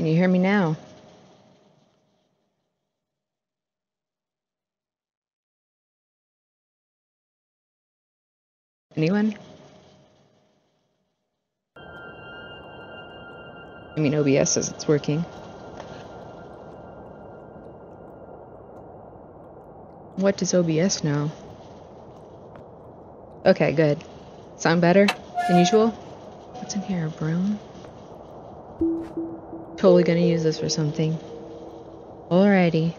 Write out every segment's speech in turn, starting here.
Can you hear me now? Anyone? I mean, OBS says it's working. What does OBS know? Okay, good. Sound better than usual? What's in here, a broom? Totally gonna use this for something. Alrighty.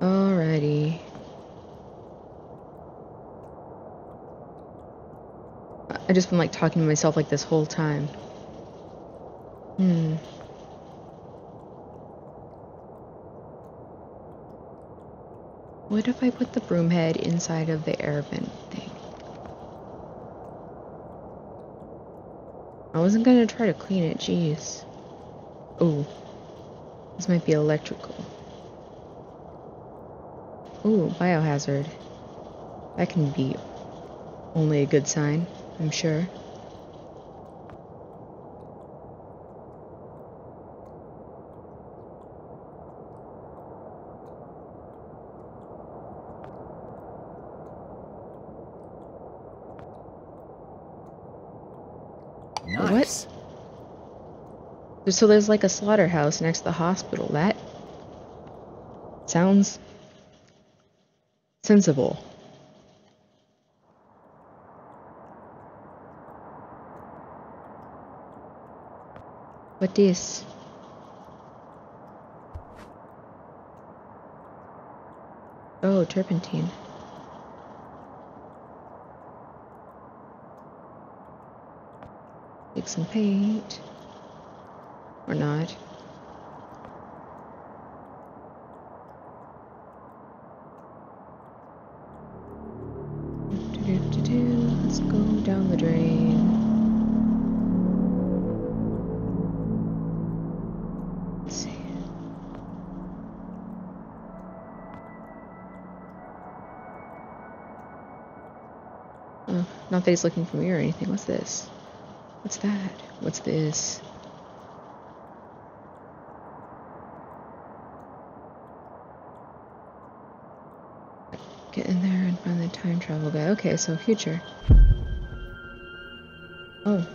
Alrighty. I just been like talking to myself like this whole time. Hmm. What if I put the broom head inside of the air vent thing? I wasn't gonna try to clean it, jeez. Oh, this might be electrical. Ooh, biohazard. That can be only a good sign, I'm sure. Nice. So there's like a slaughterhouse next to the hospital. That sounds sensible. What this? Oh, turpentine. Take some paint. Or not. Let's go down the drain. Let's see. Oh, not that he's looking for me or anything. What's this? What's that? What's this? Get in there and find the time travel guy. Okay, so future. Oh.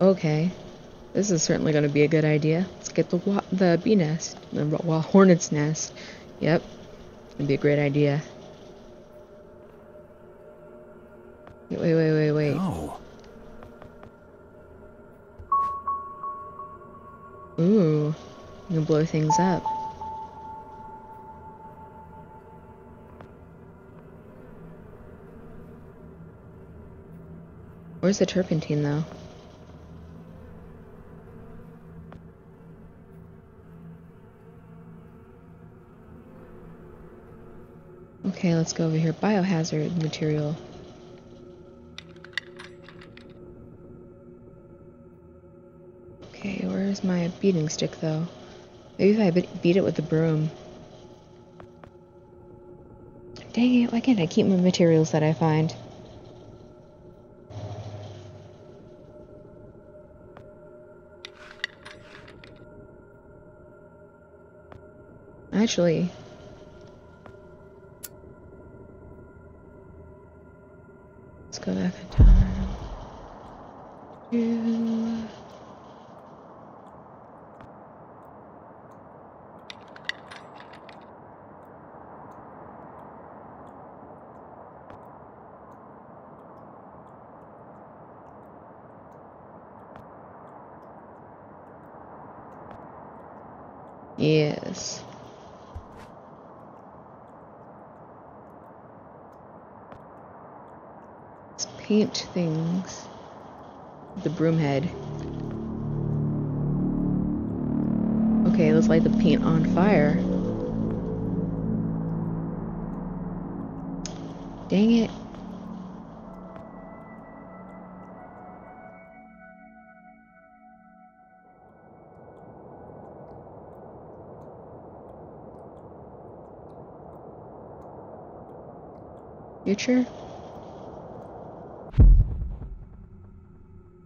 Okay. This is certainly going to be a good idea. Let's get the the bee nest, the hornet's nest. Yep, it'd be a great idea. Blow things up. Where's the turpentine, though? Okay, let's go over here. Biohazard material. Okay, where's my beating stick though? Maybe if I beat it with the broom. Dang it, why can't I keep my materials that I find? Actually,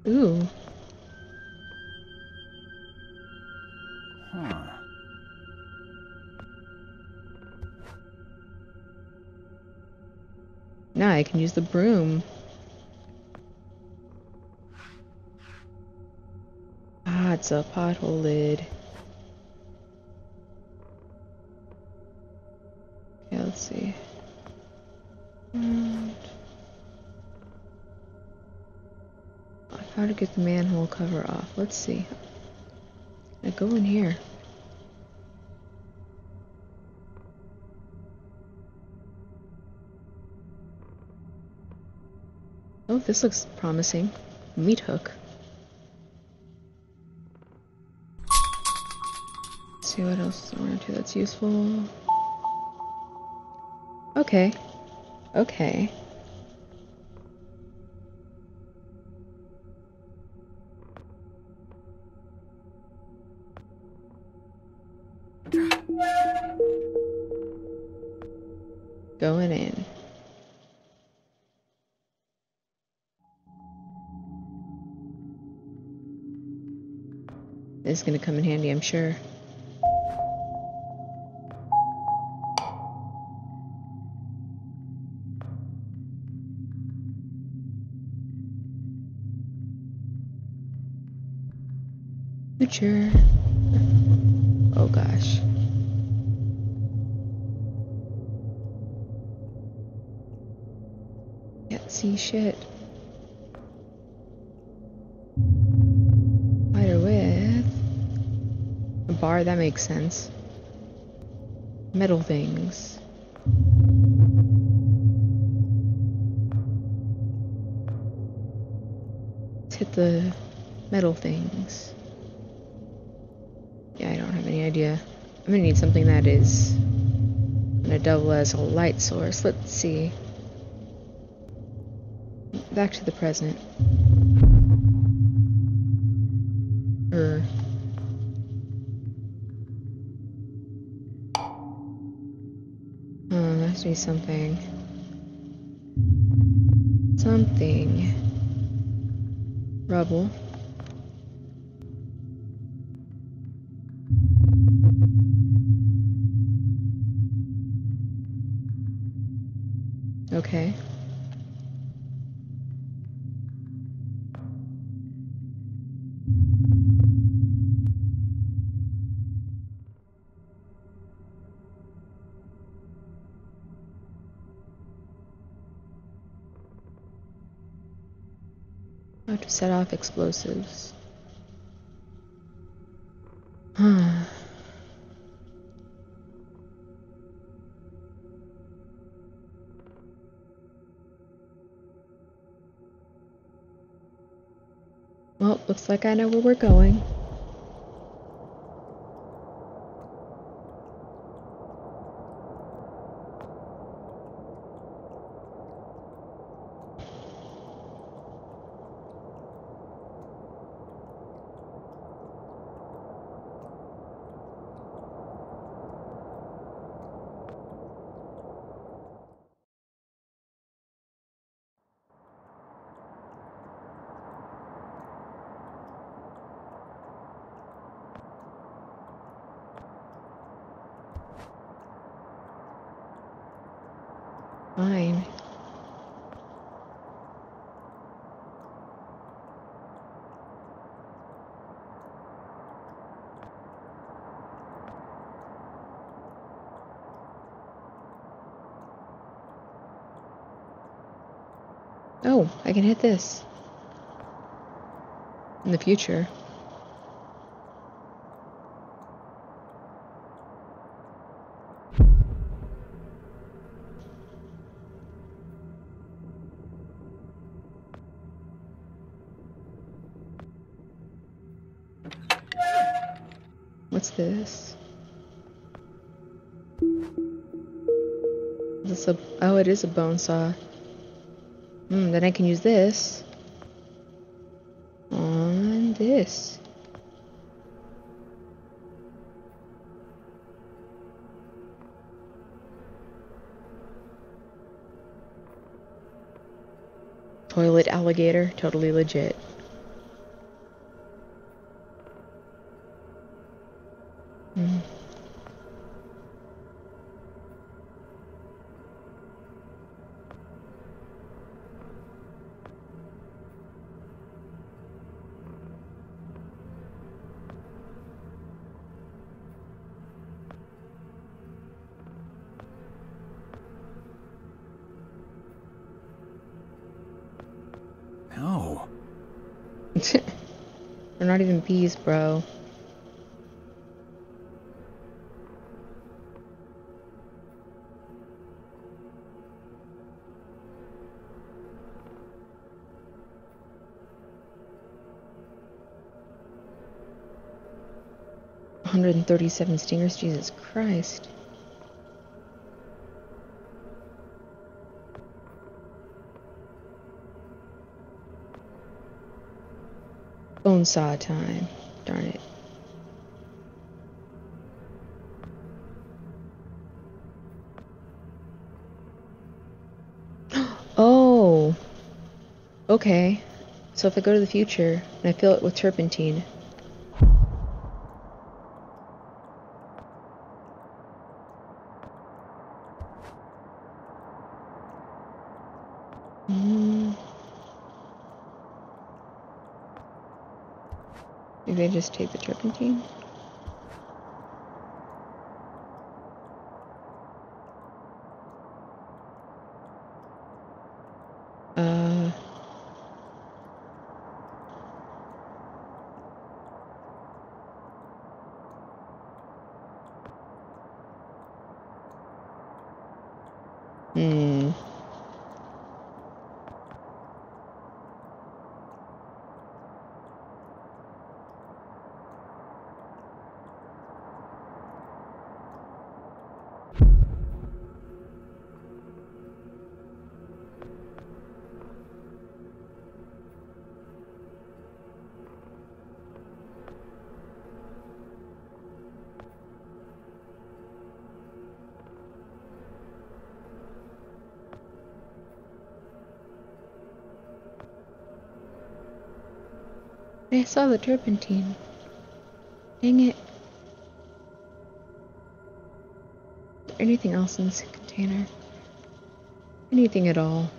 Ooh. huh. Now I can use the broom. Ah, it's a pothole lid. The manhole cover off. Let's see. I go in here. Oh, this looks promising. Meat hook. Let's see what else is one or two that's useful. Okay. Okay. Come in handy, I'm sure. That makes sense. Metal things. Let's hit the metal things. Yeah, I don't have any idea. I'm gonna need something that is gonna double as a light source. Let's see. Back to the present. Something. Something. Rubble. Explosives. well, looks like I know where we're going. Fine. Oh, I can hit this. In the future. What's this? Is this a oh it is a bone saw. Then I can use this on this. Toilet alligator, totally legit. Not bro. 137 stingers, Jesus Christ. Saw time. Darn it. Oh. Okay. So if I go to the future and I fill it with turpentine. Mm. Maybe I saw the turpentine. Dang it. anything else in this container? Anything at all?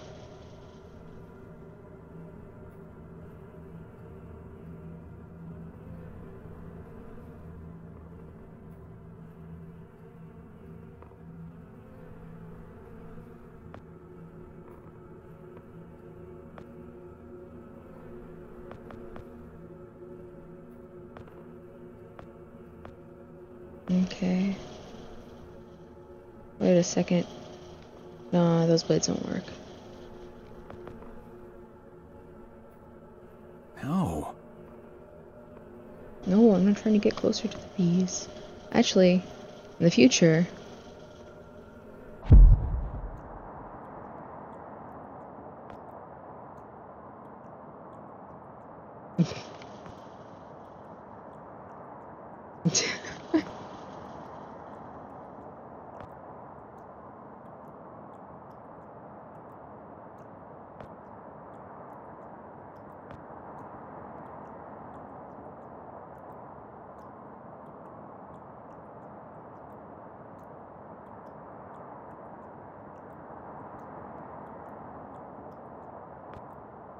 Second. Nah, those blades don't work. No. No, I'm not trying to get closer to the bees. Actually, in the future.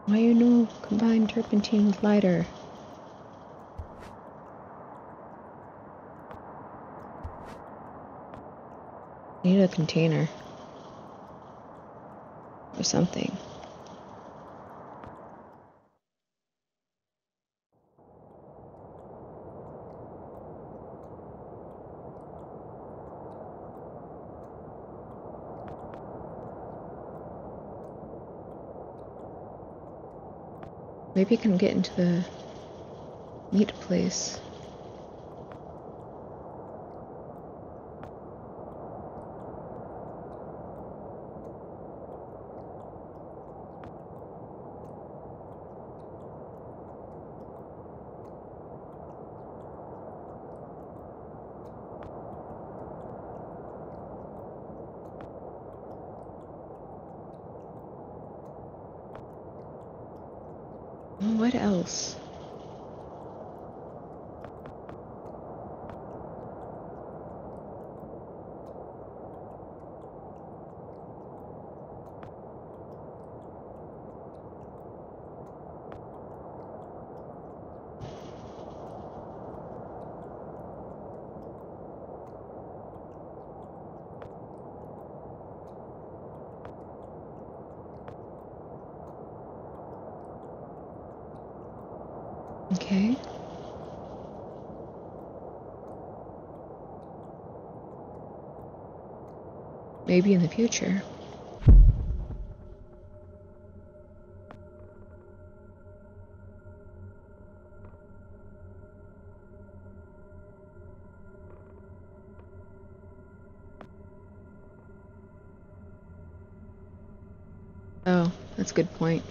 Why you no combine lighter? Need a container. Or something. Maybe I can get into the meat place. What else? Maybe in the future. Oh, that's a good point.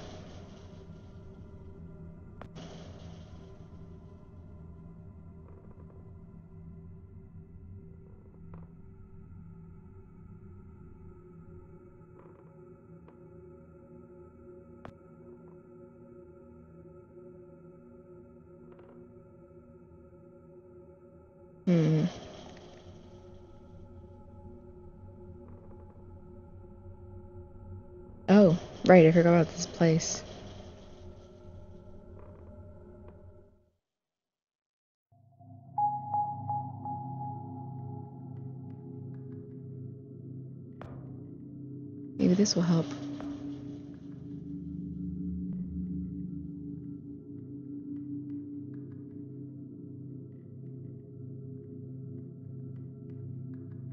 Right, I forgot about this place. Maybe this will help.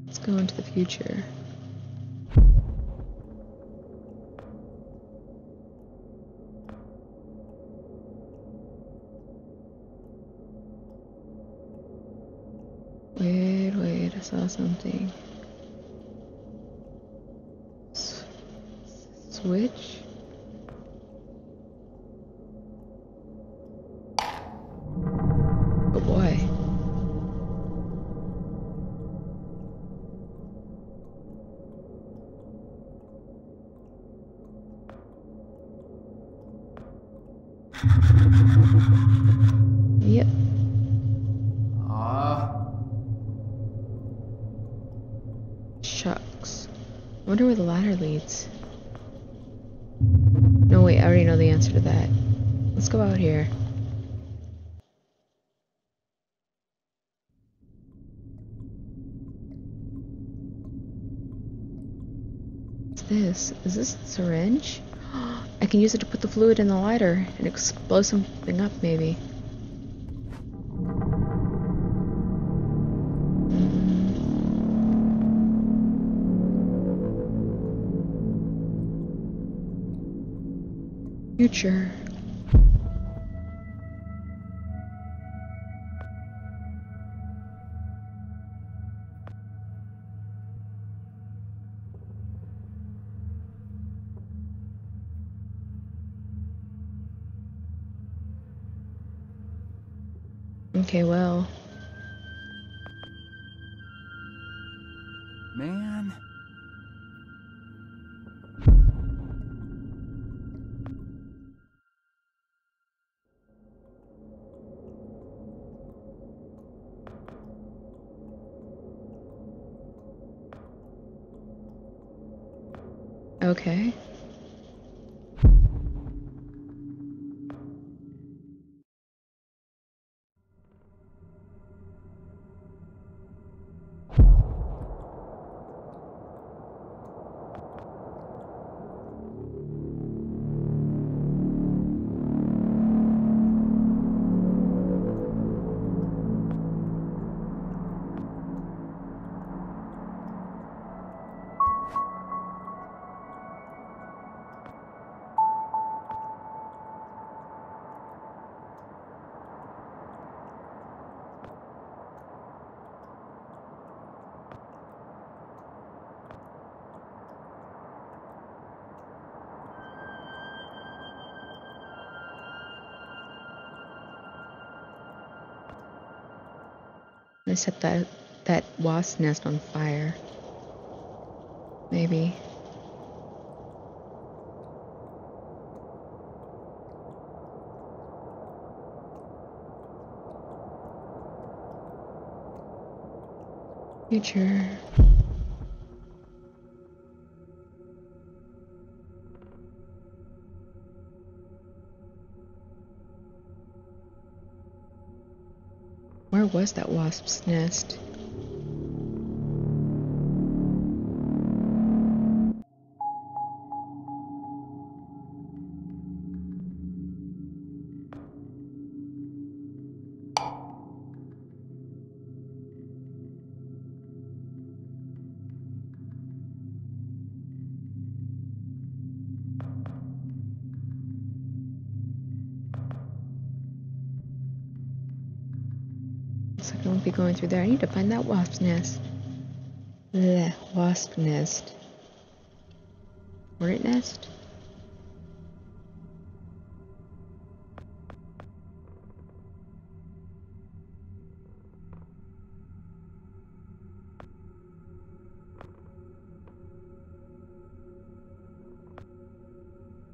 Let's go into the future. Something. Is this syringe? I can use it to put the fluid in the lighter and explode something up, maybe. Future. Okay. Set that that wasp nest on fire. Maybe. Future. Was that wasp's nest? be going through there. I need to find that wasp's nest. The wasp nest. Hornet nest?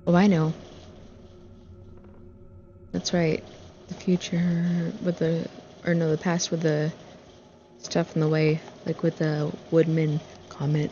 Oh, I know. That's right. The future with the or no, the past with the stuff in the way, like with the Woodman comet.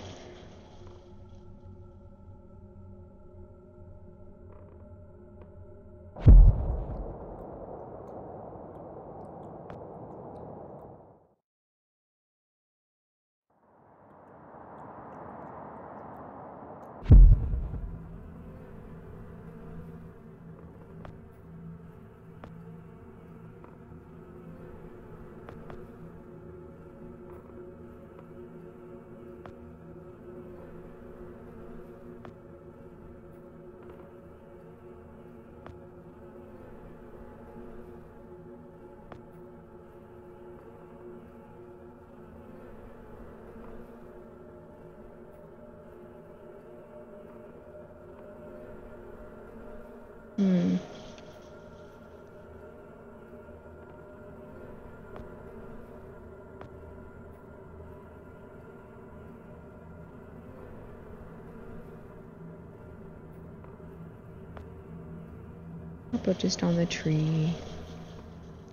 Just on the tree.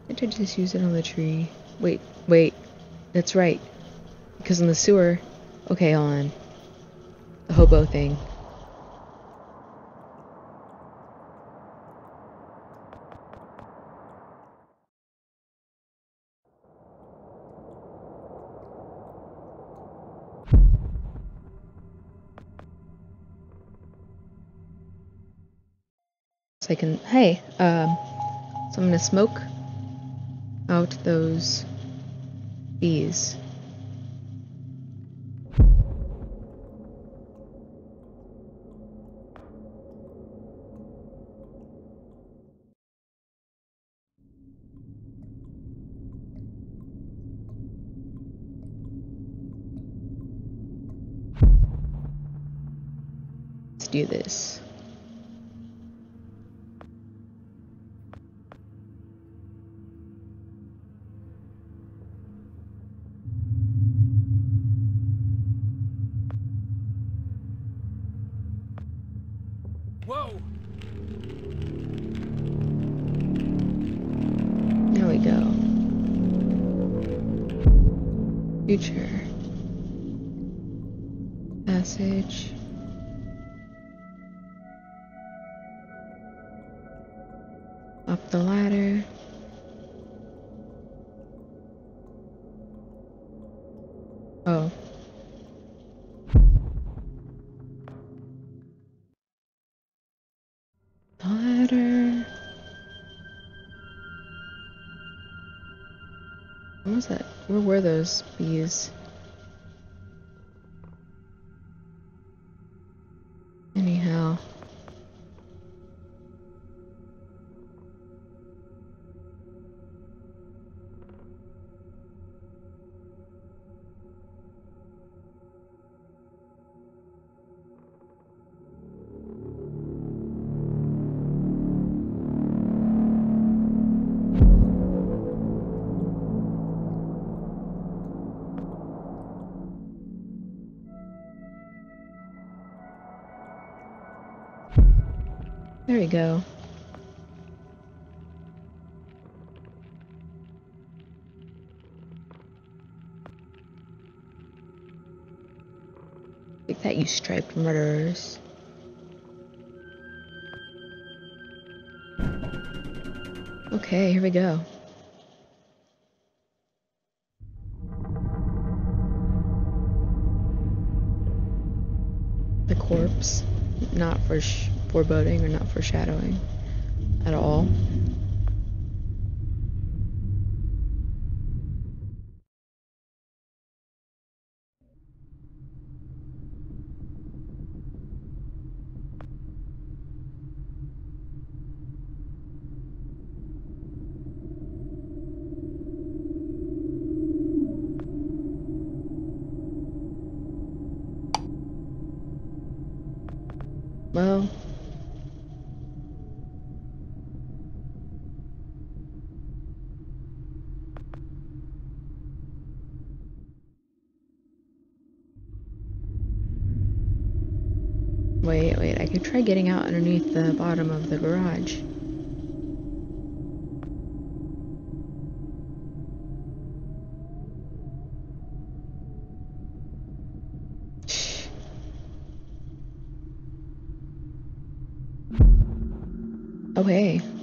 I could just use it on the tree. Wait, wait. That's right. Because in the sewer. Okay, on. The hobo thing. So I can, hey, um, so I'm gonna smoke out those bees. Let's do this. Were those bees? There go. Take that, you striped murderers. Okay, here we go. The corpse, not for sh- foreboding or not foreshadowing at all. Getting out underneath the bottom of the garage. Oh, okay.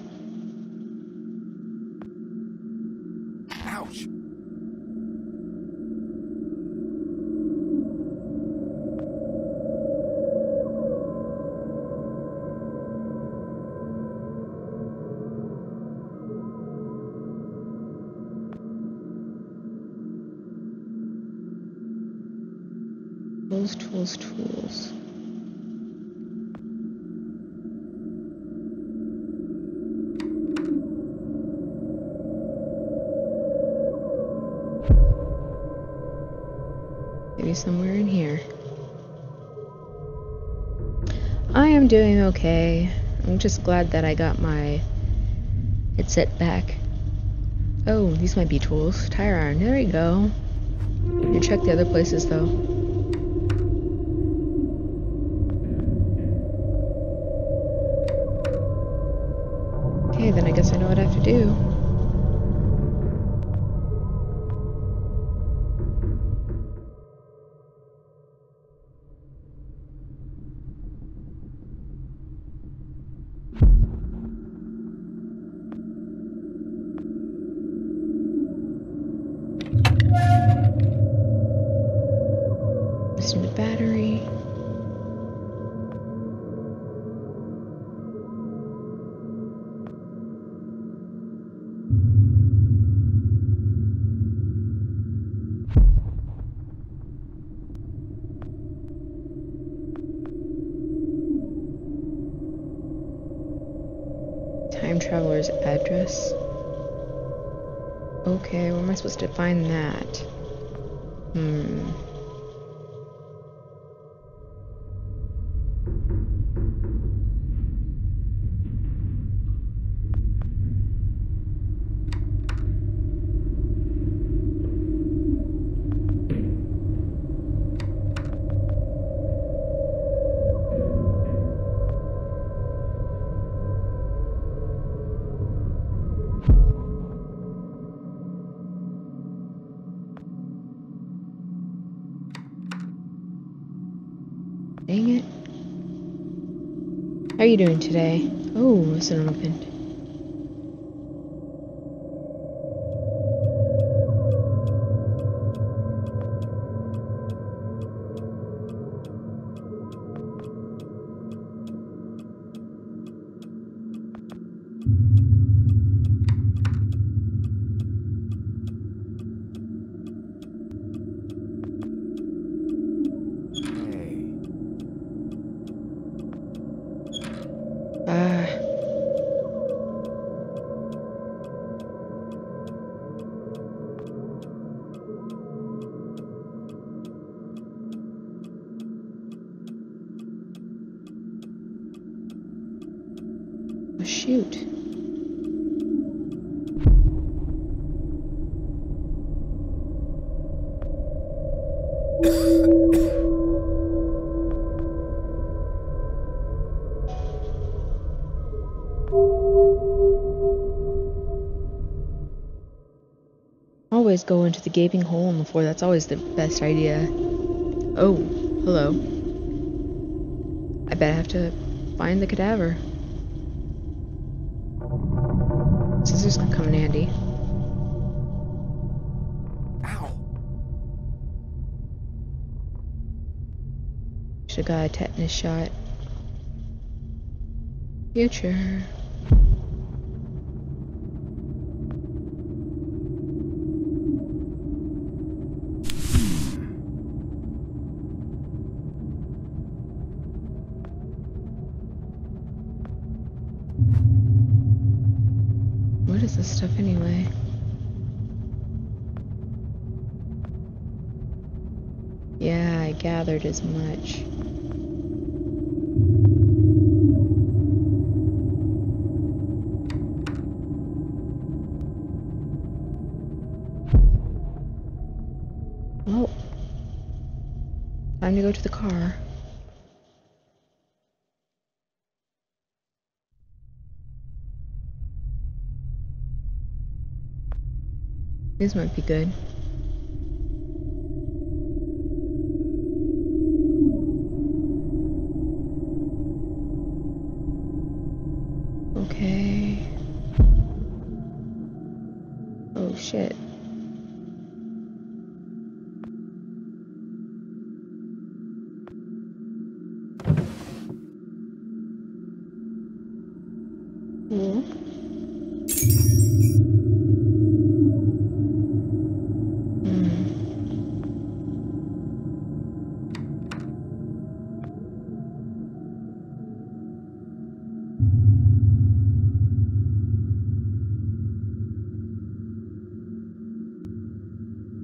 Doing okay. I'm just glad that I got my headset back. Oh, these might be tools. Tire iron. There we go. You check the other places though. Okay, then I guess I know what I have to do. You doing today? Oh, it's unopened. Hey. Always go into the gaping hole in the floor. That's always the best idea. Oh, hello. I bet I have to find the cadaver. Scissors could come in handy. Ow. Should have got a tetanus shot. Future. as much. Well, time to go to the car. This might be good.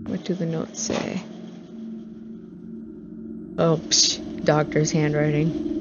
What do the notes say? Oh, psh, doctor's handwriting.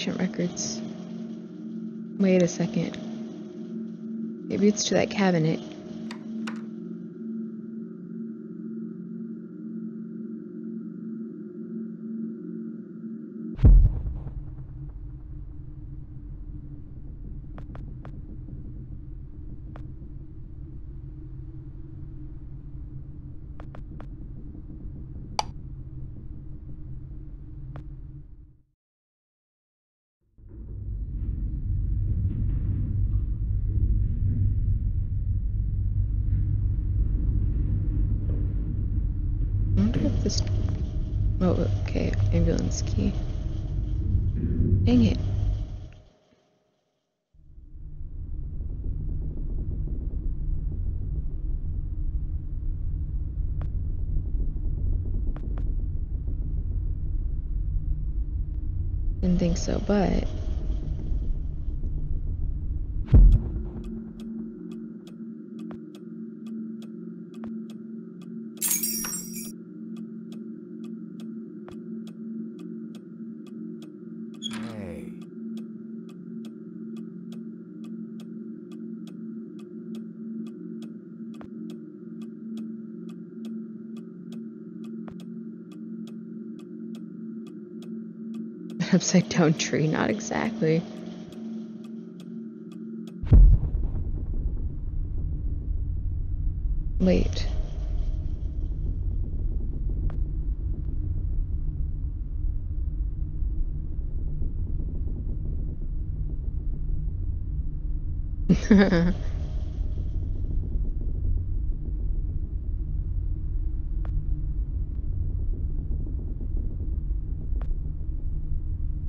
Patient records. Wait a second. Maybe it's to that cabinet. I wonder if this. Oh, okay. Ambulance key. Dang it. Didn't think so, but. Hey. Upside down tree, not exactly. Wait.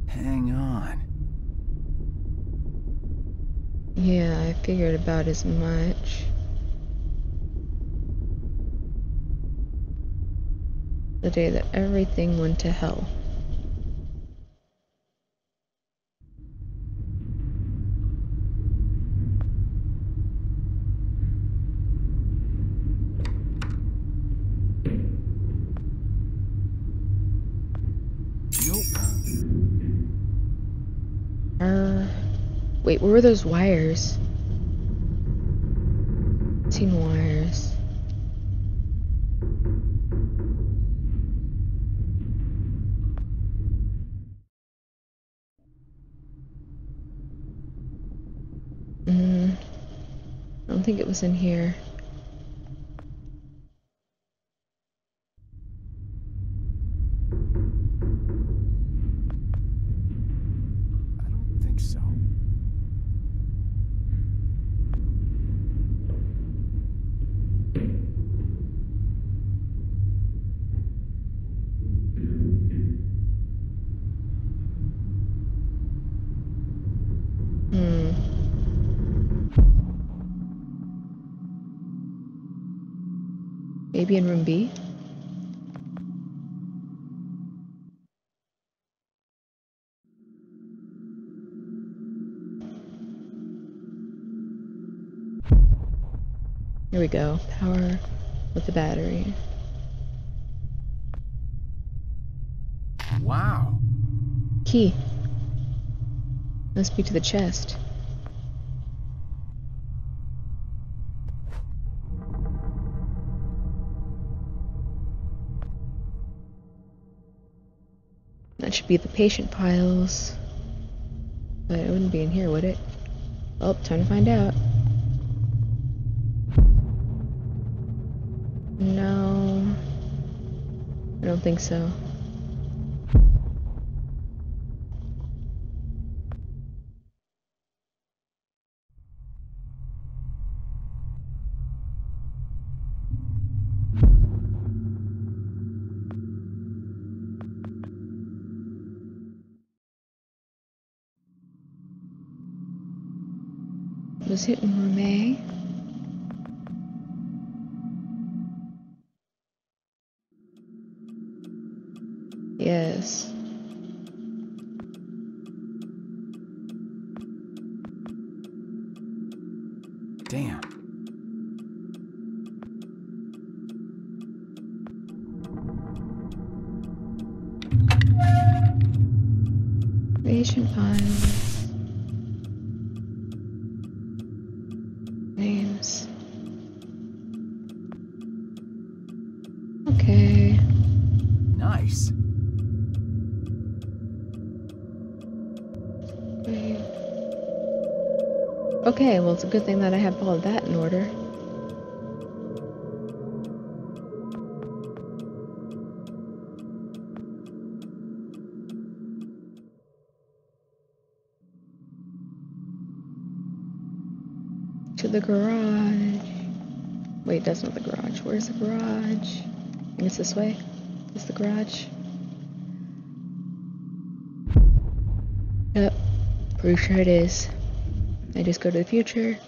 Hang on. yeah, I figured about as much. The day that everything went to hell. In here. Go. Power with the battery. Wow. Key. Must be to the chest. That should be the patient files. But it wouldn't be in here, would it? Well, time to find out. Don't think so. Yes. Damn. Patient files. Names. Okay. Nice. Wait. Okay, well, it's a good thing that I have all of that in order. To the garage. Wait, that's not the garage. Where's the garage? It's this way. Is the garage? Yep. Pretty sure it is. I just go to the future.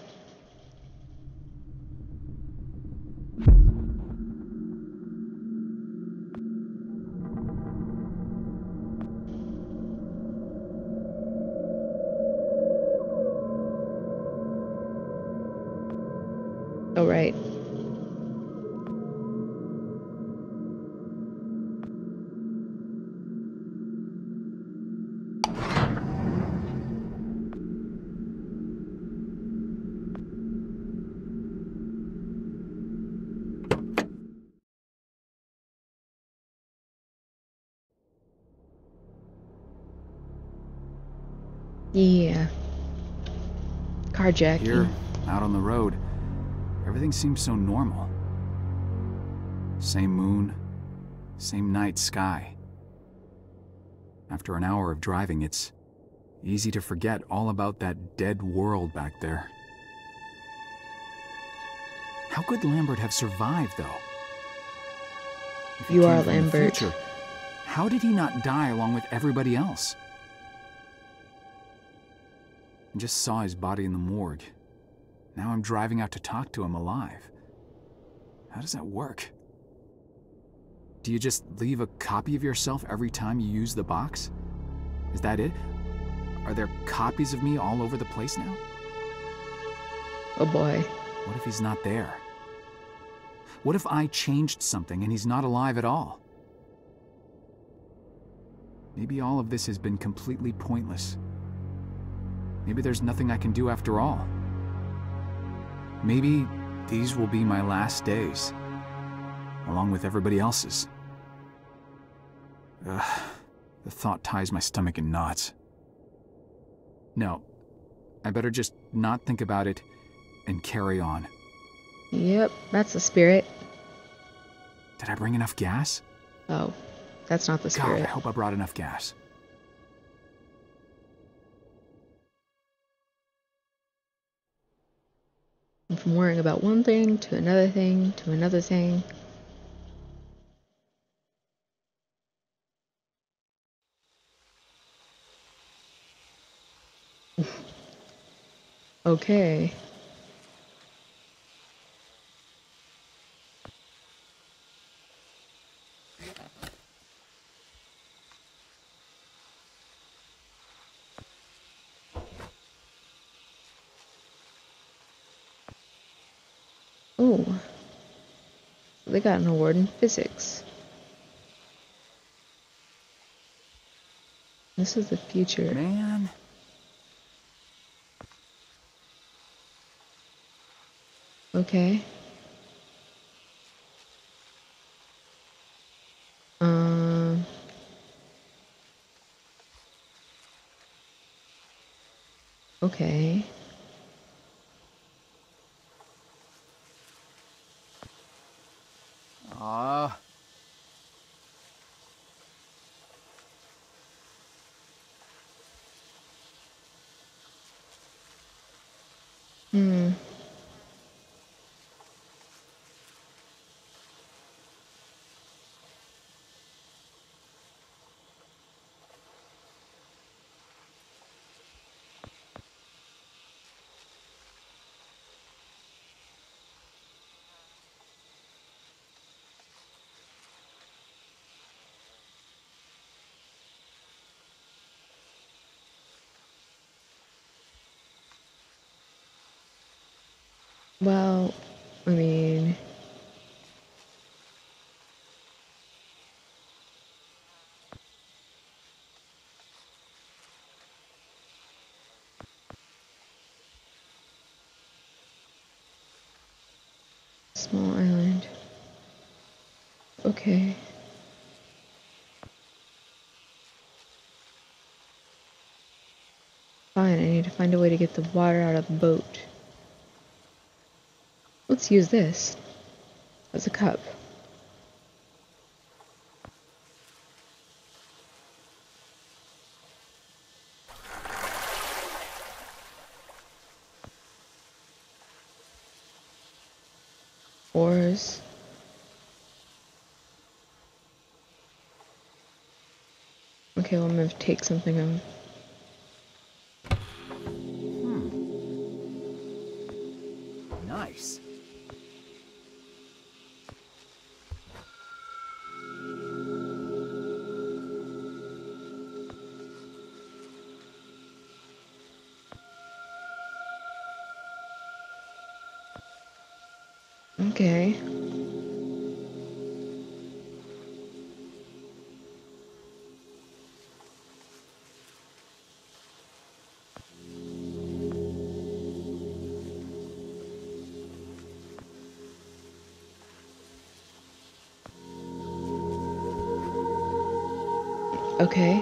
Carjacking. Here, out on the road, everything seems so normal. Same moon, same night sky. After an hour of driving, it's easy to forget all about that dead world back there. How could Lambert have survived, though? If You are Lambert. future, how did he not die along with everybody else? I just saw his body in the morgue. Now I'm driving out to talk to him alive. How does that work? Do you just leave a copy of yourself every time you use the box? Is that it? Are there copies of me all over the place now? Oh boy. What if he's not there? What if I changed something and he's not alive at all? Maybe all of this has been completely pointless. Maybe there's nothing I can do after all. Maybe these will be my last days, along with everybody else's. Ugh, the thought ties my stomach in knots. No, I better just not think about it and carry on. Yep, that's the spirit. Did I bring enough gas? Oh, that's not the spirit. God, I hope I brought enough gas. From worrying about one thing to another thing to another thing. okay. Oh. They got an award in physics. This is the future. Man. Okay. Um. Okay. Ah. Hmm. Well, I mean, small island. Okay. Fine, I need to find a way to get the water out of the boat. Let's use this as a cup. Oars. Okay, well, I'm gonna take something of Okay.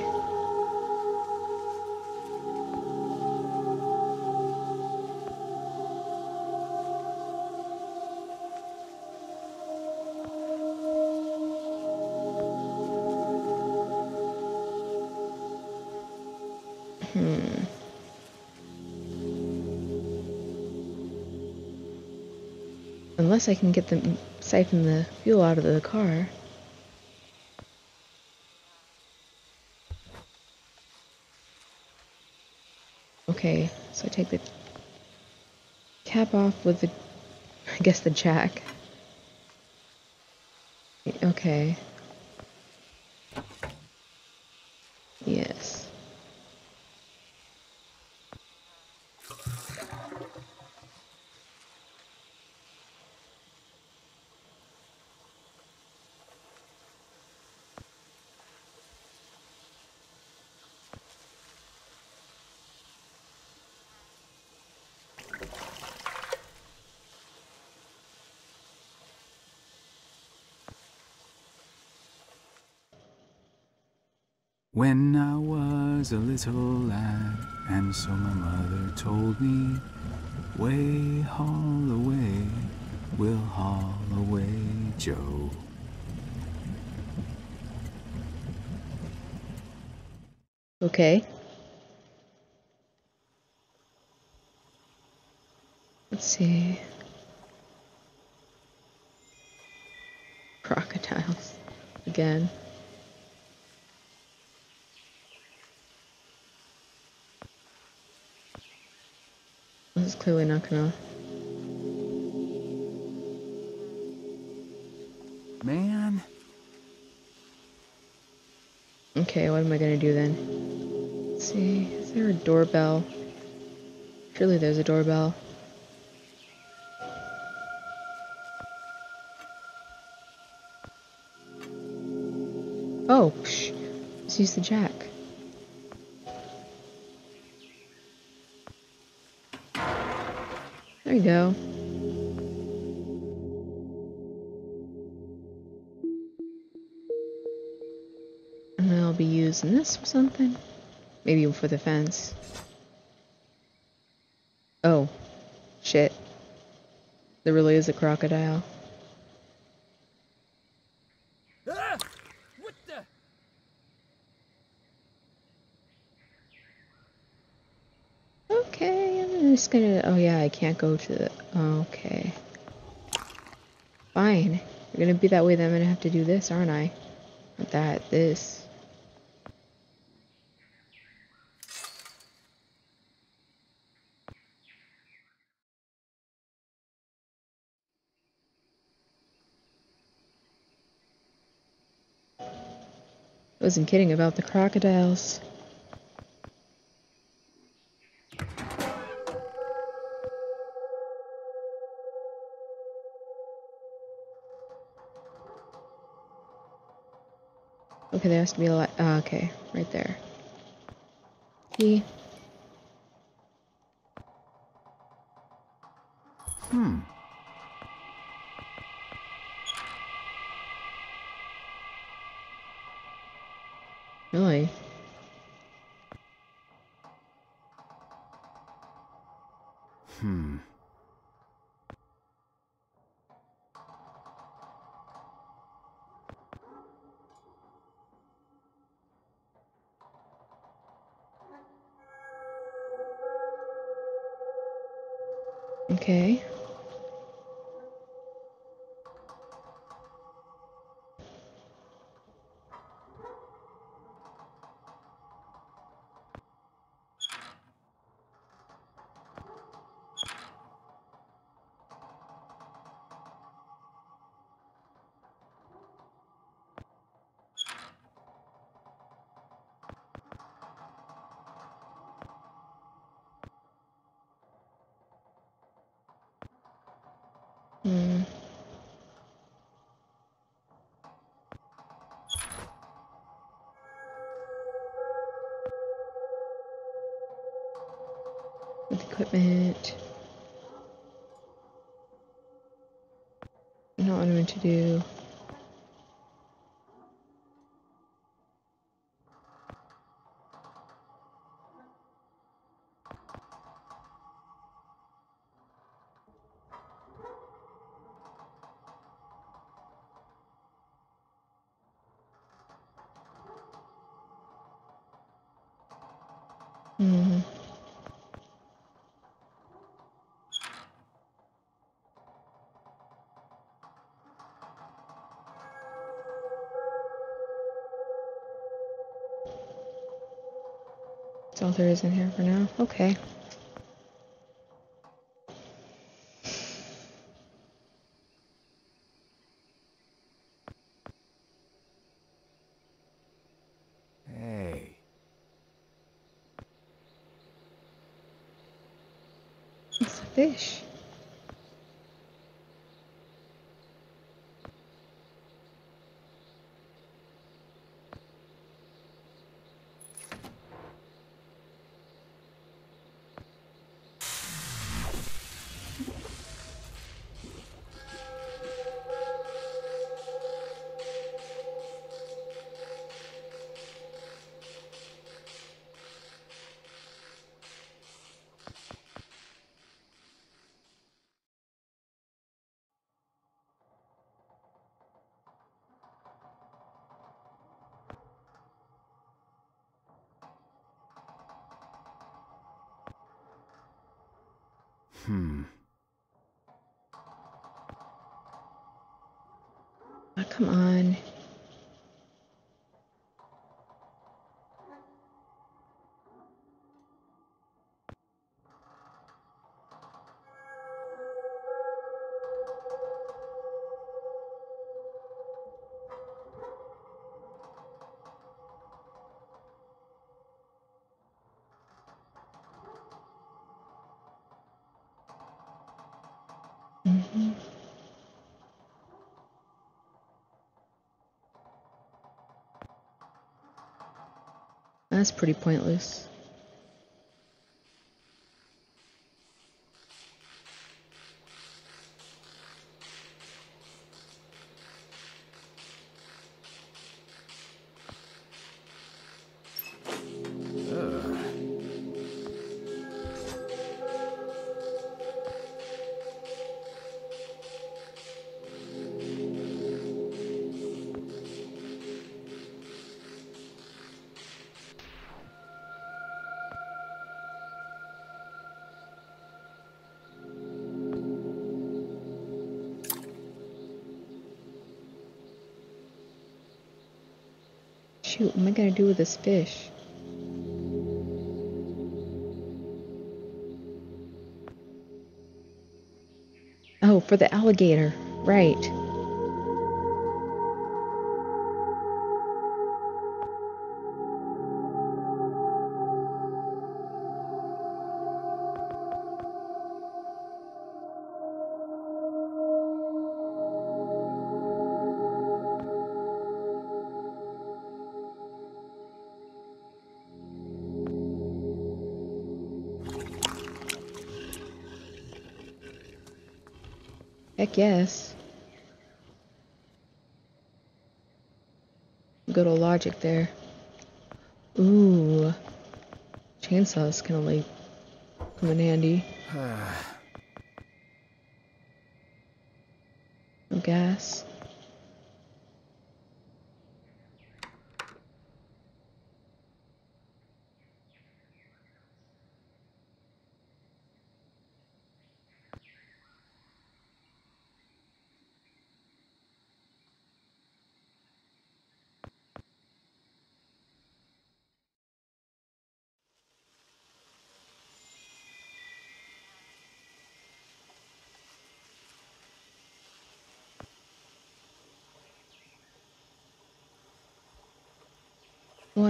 Hmm. Unless I can get them siphon the fuel out of the car. Okay, so I take the cap off with the, I guess the jack. Okay. Yes. When I was a little lad, and so my mother told me, way haul away, we'll haul away, Joe. Okay. Man. Okay, what am I gonna do then? Let's see, is there a doorbell? Surely there's a doorbell. Oh, psh. Let's use the jack. There you go. And I'll be using this for something. Maybe for the fence. Oh. Shit. There really is a crocodile. Ah! What the? Okay, I'm just gonna. Oh yeah, I can't go to the. Oh, okay. Fine. You're gonna be that way, then I'm gonna have to do this, aren't I? Not that, this. Wasn't kidding about the crocodiles. Okay, there has to be a lot. Ah, okay, right there. Key. With equipment. Not what I meant to do. There is in here for now. Okay. That's pretty pointless. Am I gonna do with this fish? Oh, for the alligator. Right. Yes. Good old logic there. Ooh. Chainsaws can only come in handy. No gas.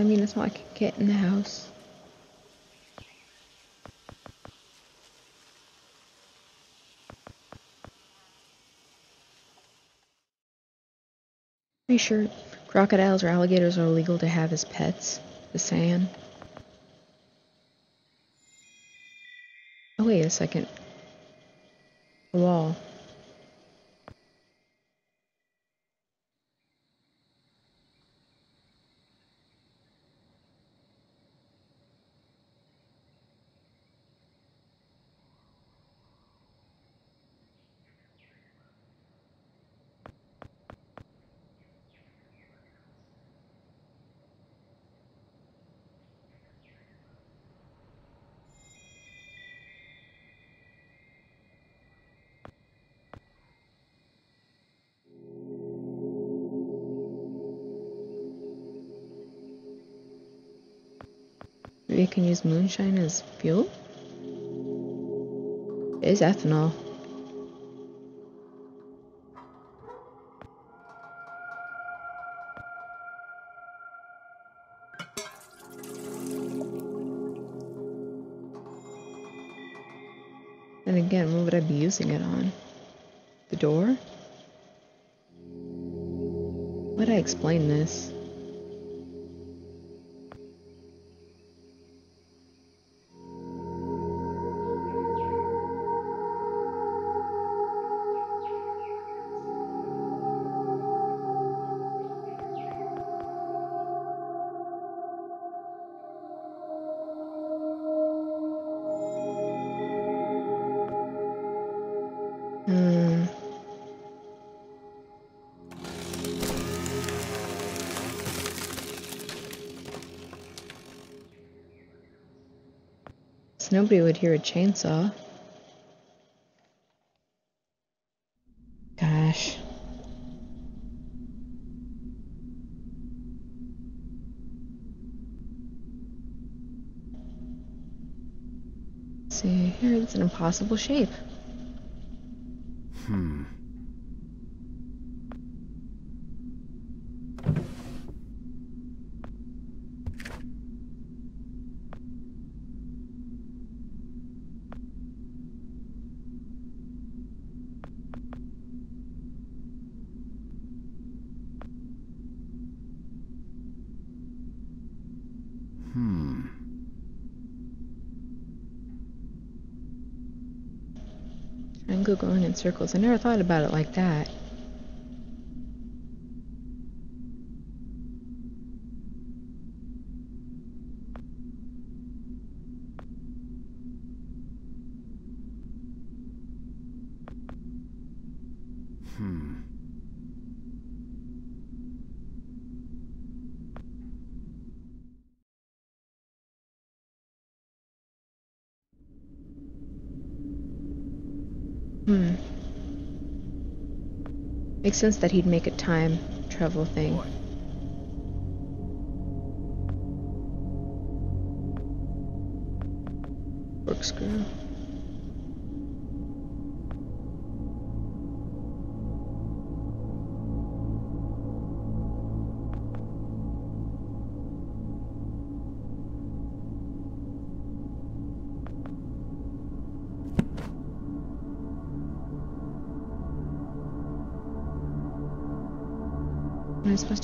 I mean, not like I can get in the house. Are you sure crocodiles or alligators are illegal to have as pets? The saying. Oh, wait a second. A wall. I can use moonshine as fuel? It is ethanol. And again, what would I be using it on? The door? Why'd I explain this? Nobody would hear a chainsaw. Gosh. See, here it's an impossible shape. Circles. I never thought about it like that. Hmm. Hmm. Makes sense that he'd make a time travel thing.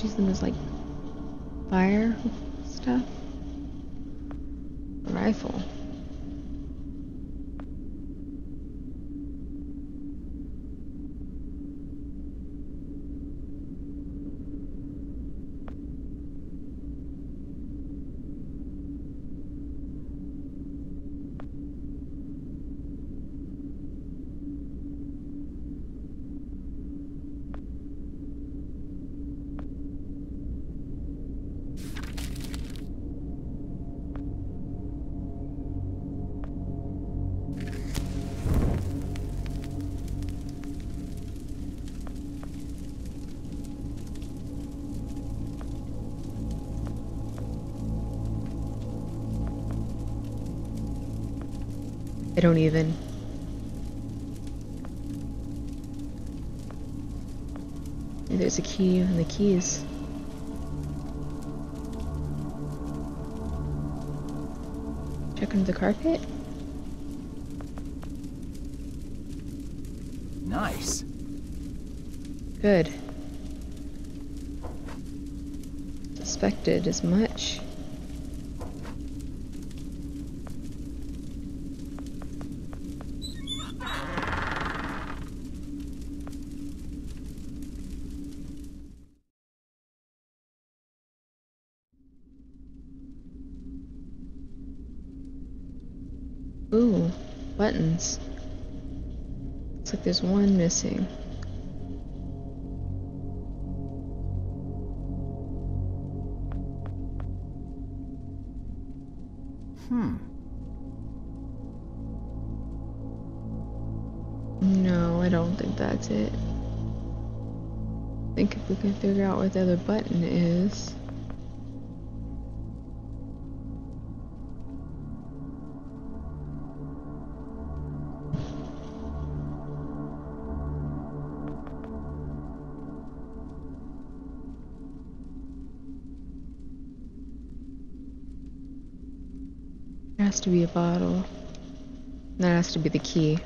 I use them as like I don't even. There's a key and the keys. Check under the carpet? Nice. Good. Suspected as much. Hmm. No, I don't think that's it. I think if we can figure out what the other button is. Has to be a bottle. That has to be the key.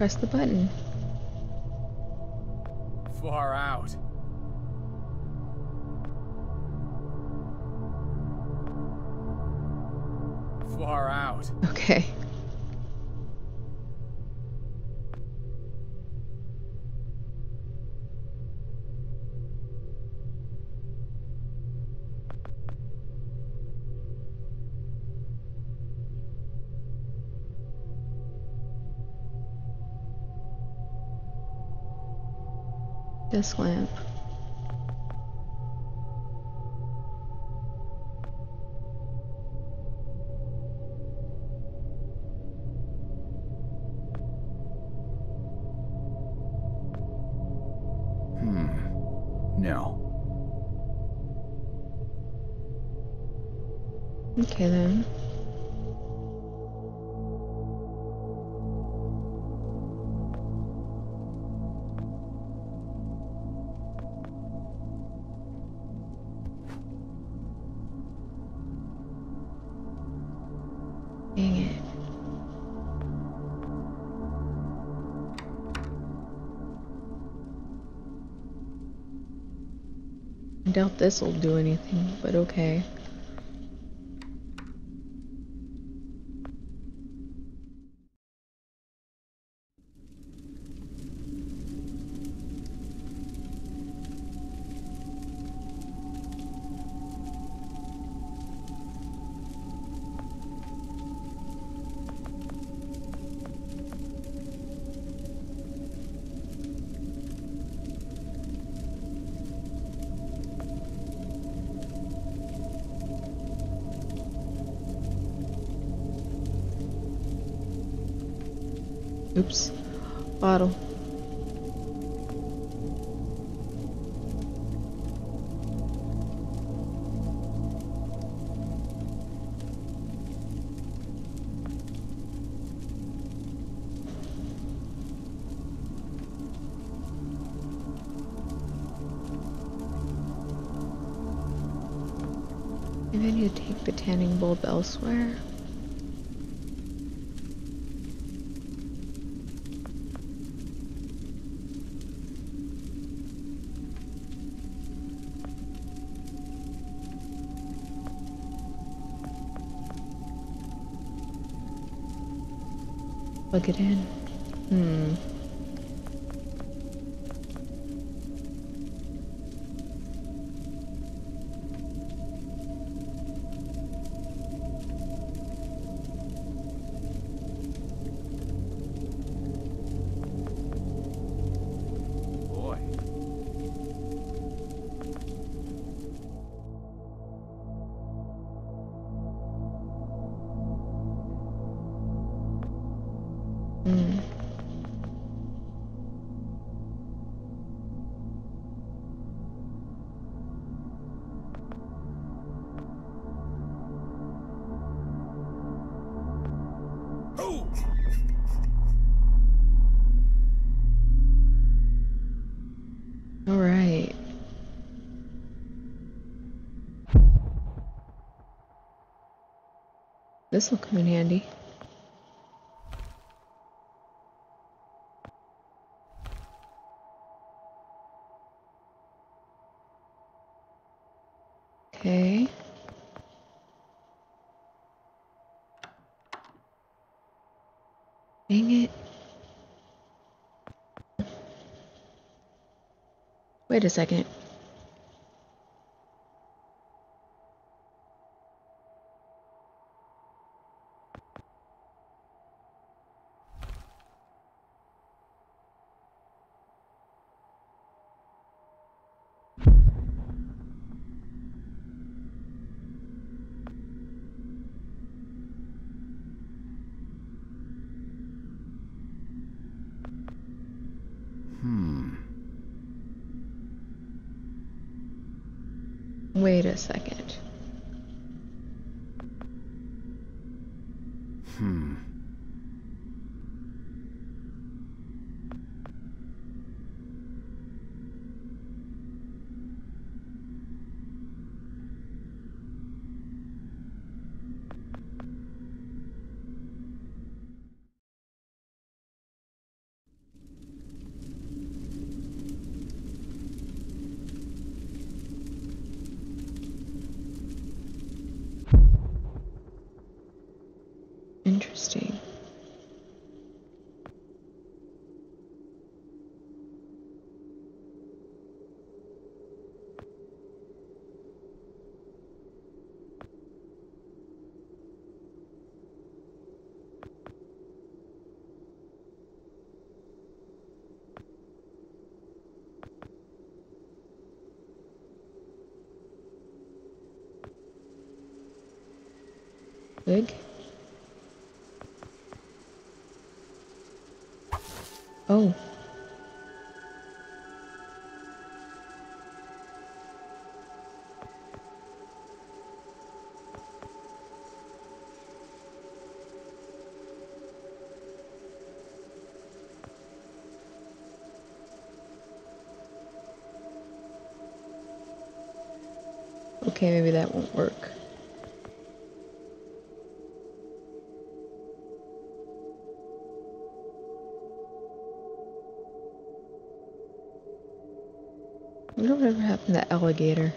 Press the button. Far out. Far out. Okay. this lamp. Hmm. Okay then. Doubt this will do anything, but okay. Elsewhere. Plug it in. This will come in handy. Okay. Dang it. Wait a second. big. Oh. Okay, maybe that won't work. Happened to alligator?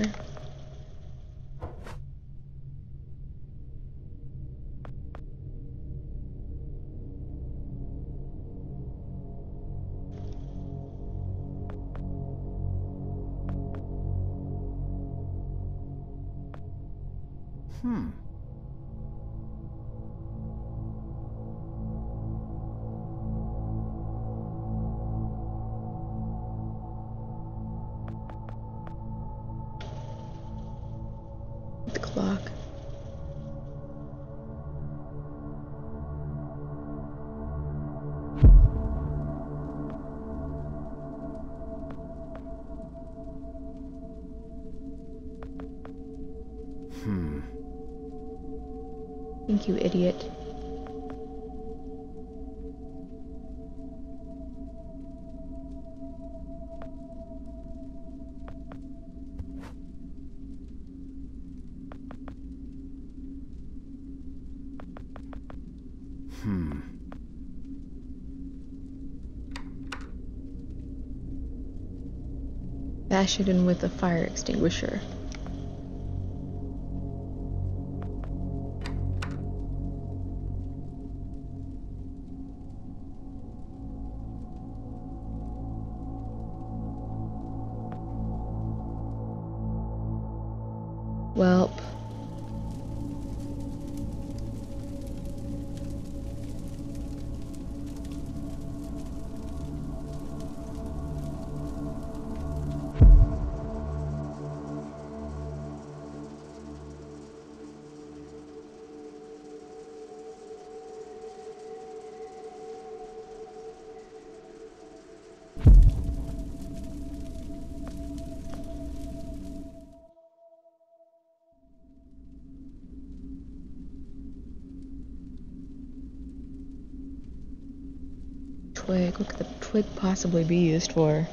Extinguisher. Idiot. Hmm. Bash it in with a fire extinguisher. Could possibly be used for?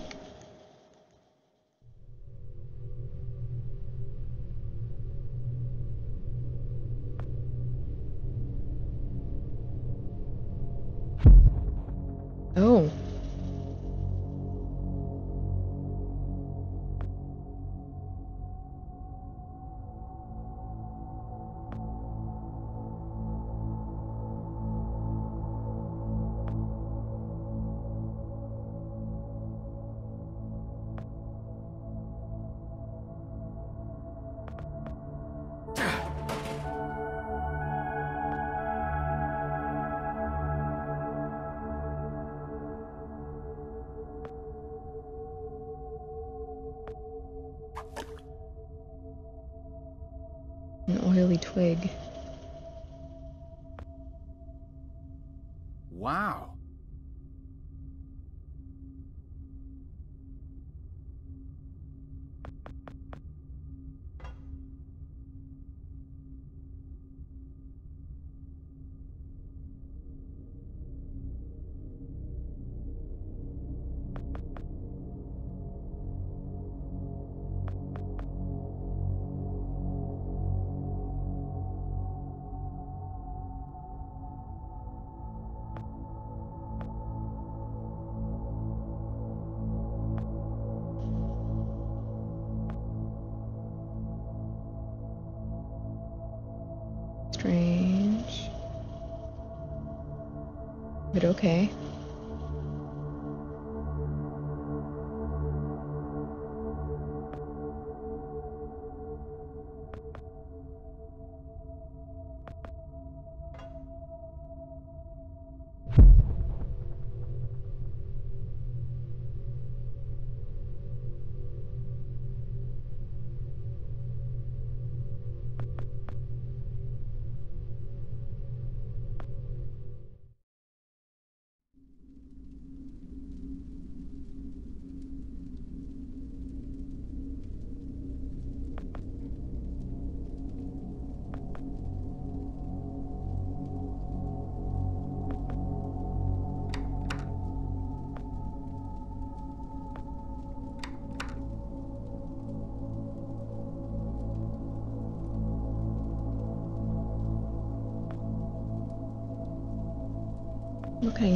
But okay.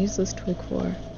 What can use this twig for?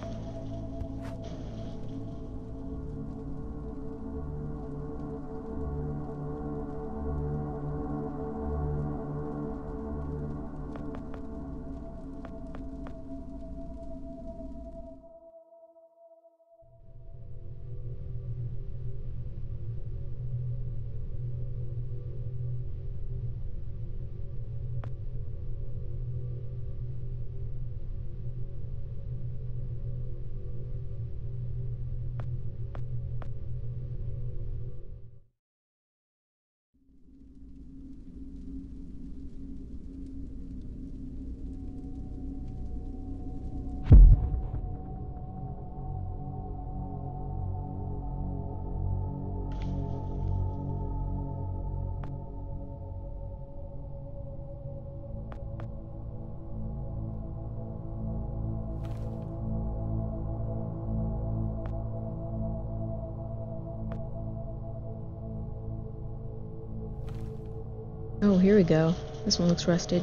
Here we go. This one looks rusted.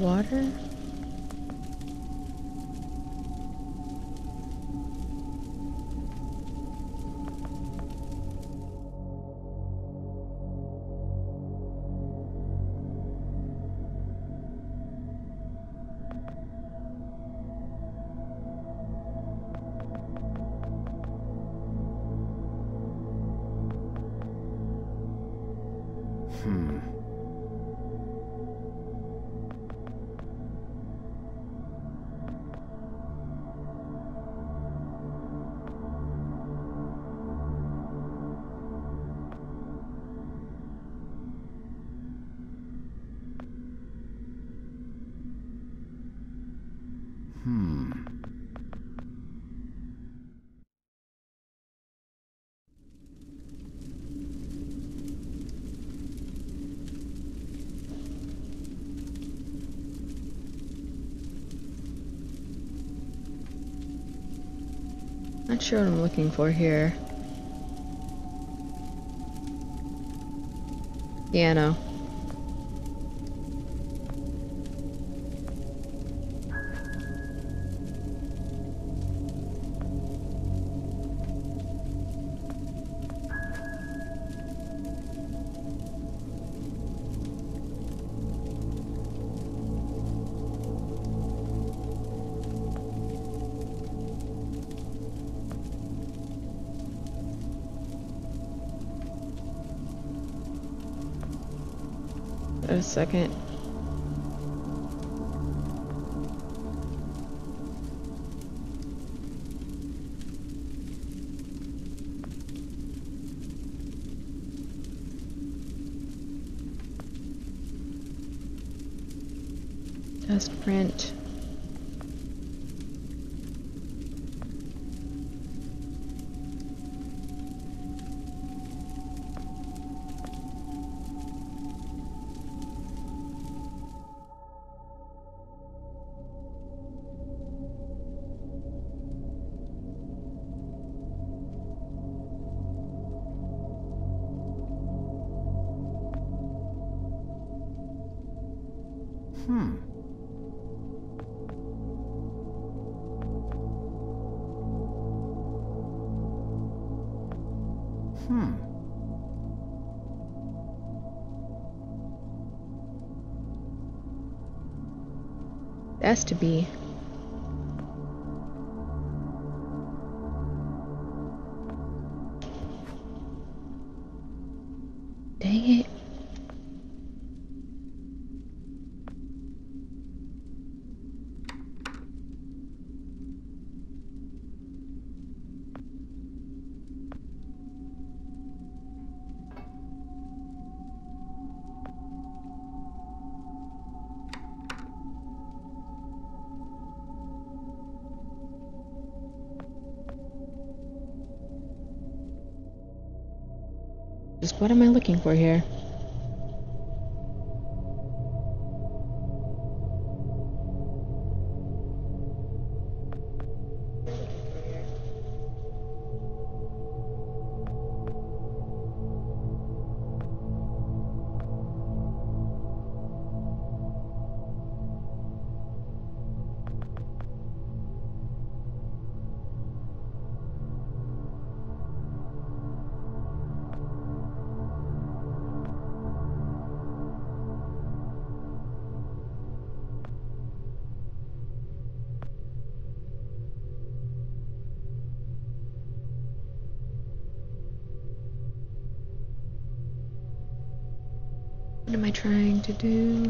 Water? not sure what I'm looking for here. Piano. Yeah, A second. Test print. To be. Am I looking for here? To do?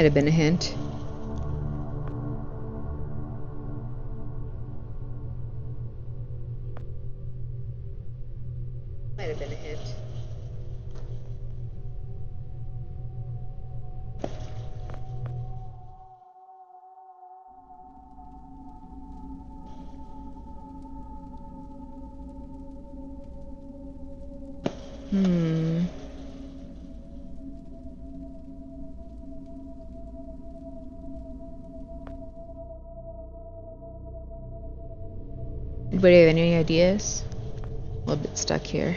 Might have been a hint. Anybody have any ideas? A little bit stuck here.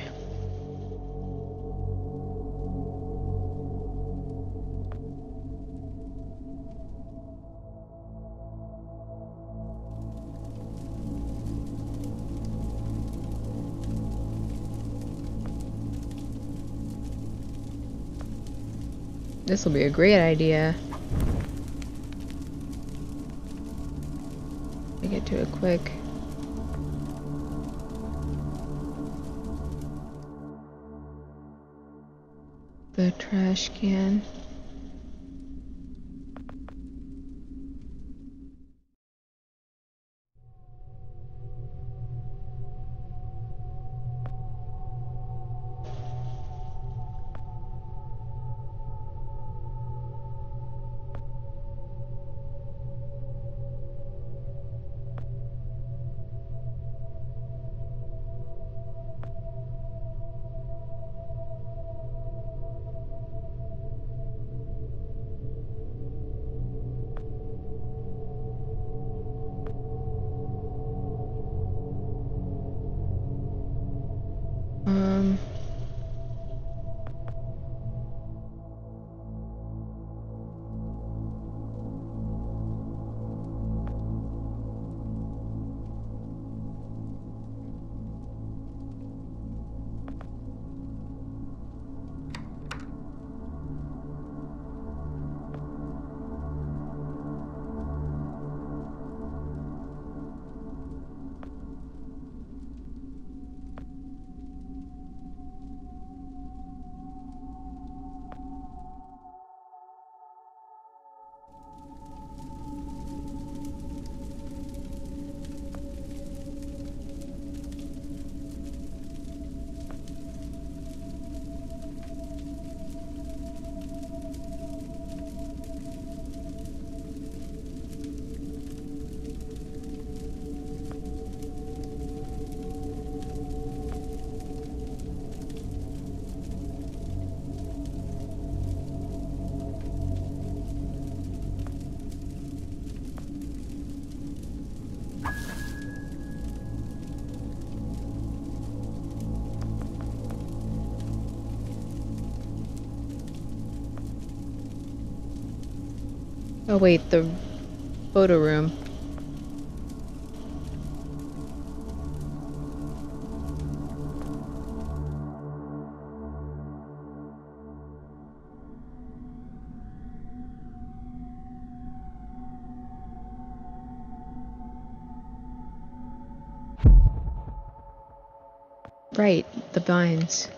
This will be a great idea. I get to it quick. Trash can. Oh wait, the photo room. Right, the vines.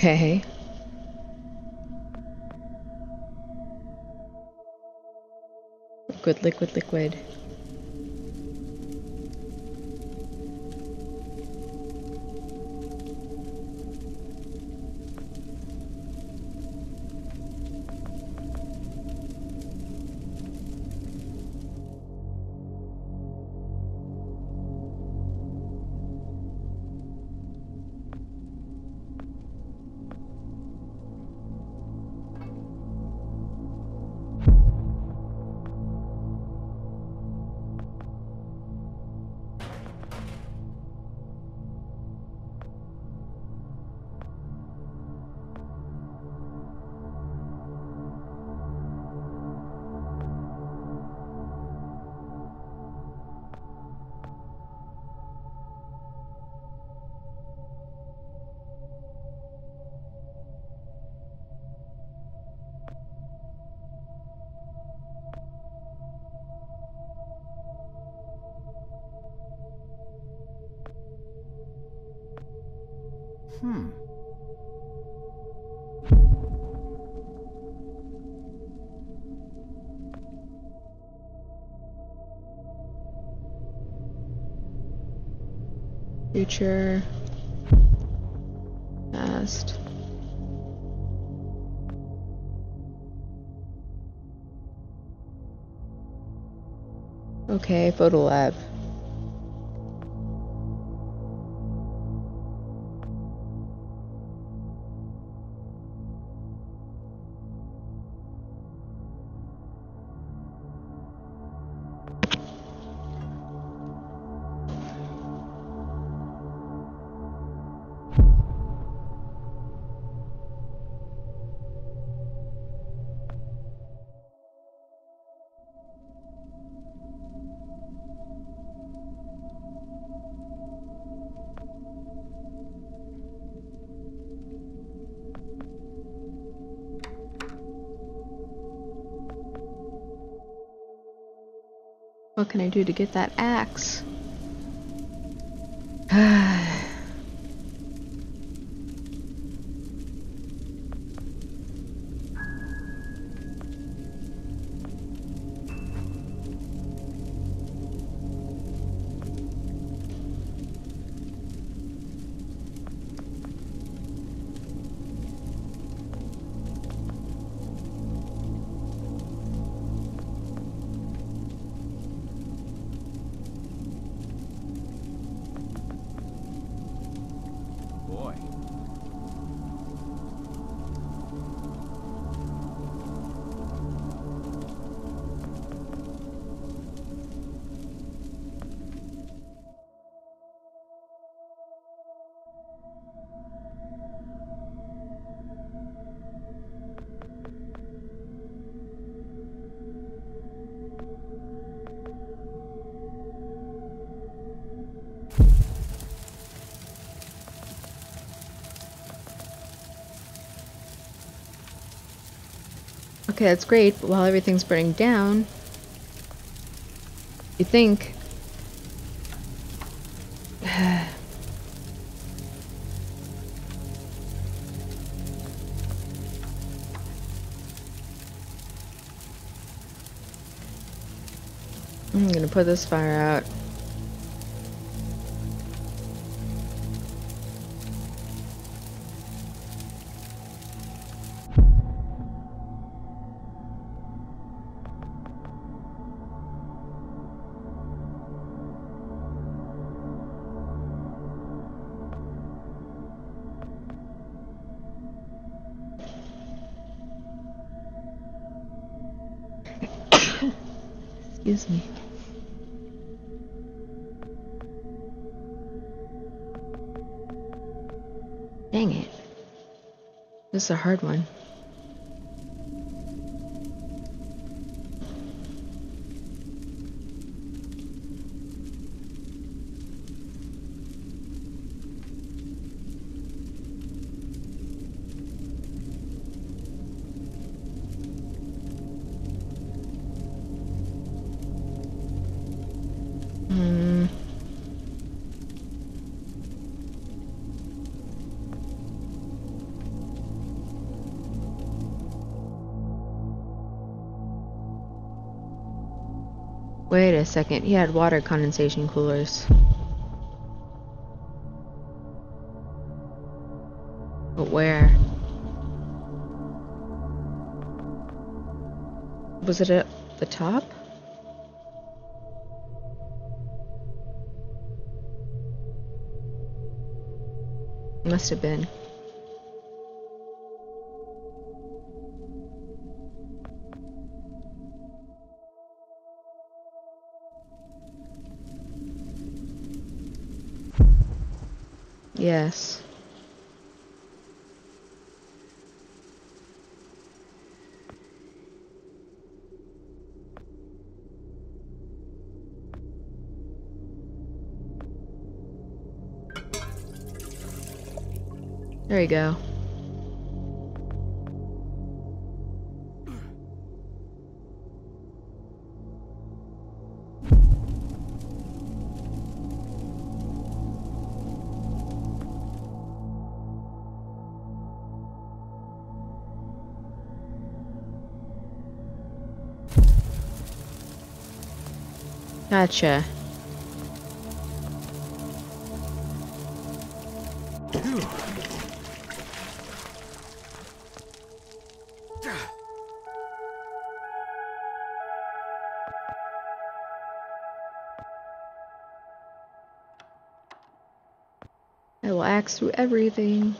Okay. Liquid, liquid, liquid. Future. Past. Okay, photo lab. Do to get that axe? Okay, that's great, but while everything's burning down, you think. I'm gonna put this fire out. A hard one. A second, he had water condensation coolers. But where? Was it at the top? Must have been. Yes. There you go. Gotcha. I will axe through everything.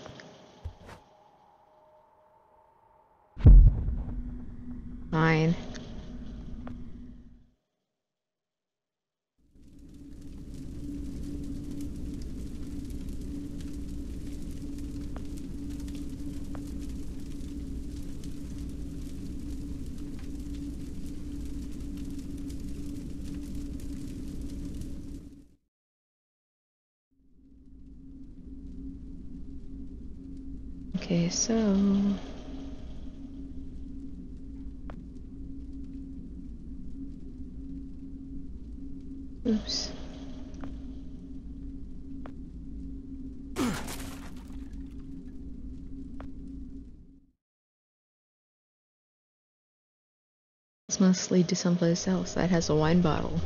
Must lead to someplace else that has a wine bottle.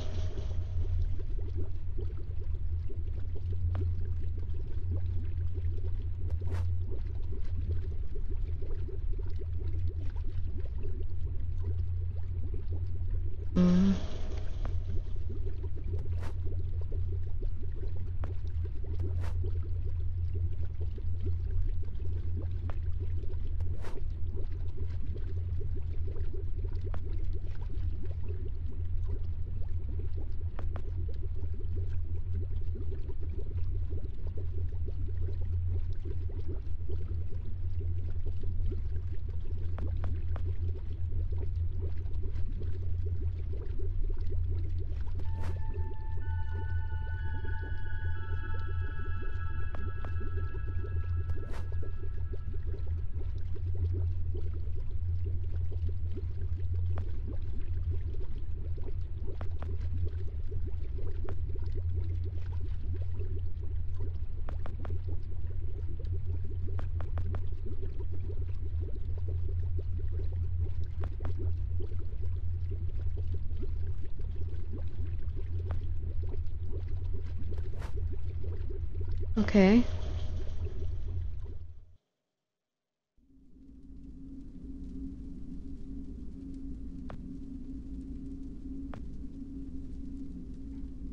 Okay.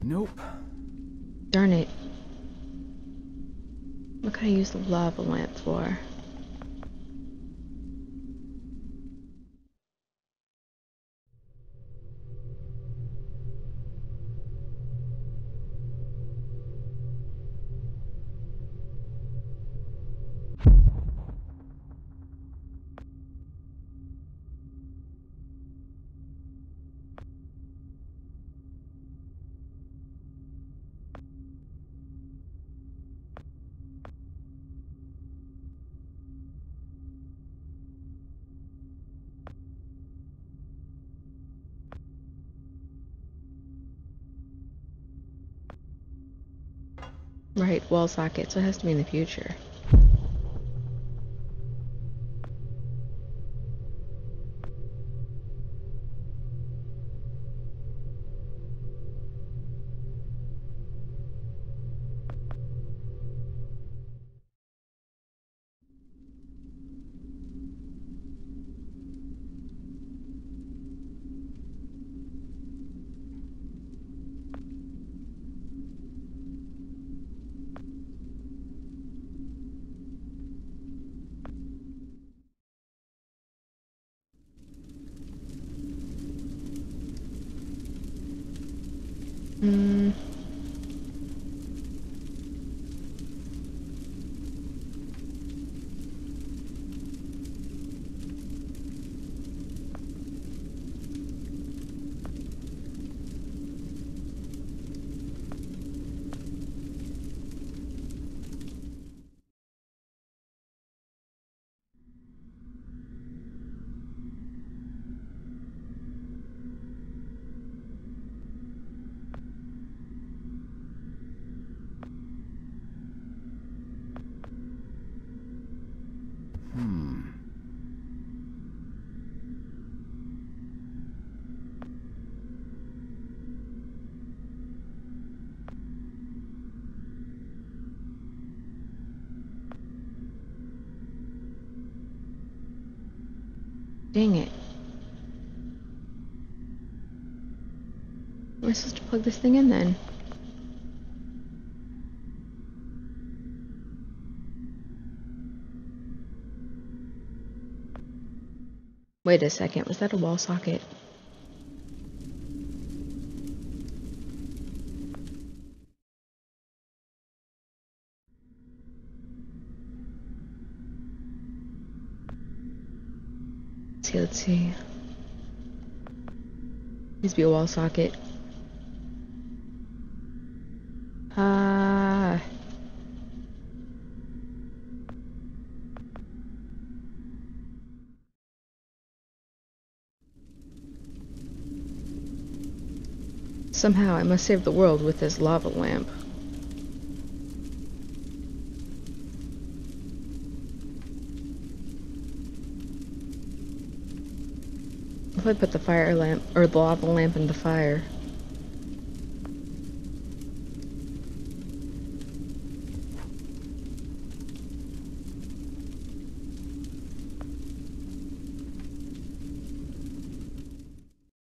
Nope. Darn it. What can I use the lava lamp for? Right, wall socket, so it has to be in the future. Plug this thing in then? Wait a second, was that a wall socket? Let's see, let's see. To be a wall socket. Ah. Somehow I must save the world with this lava lamp. If I put the fire lamp, or the lava lamp in the fire.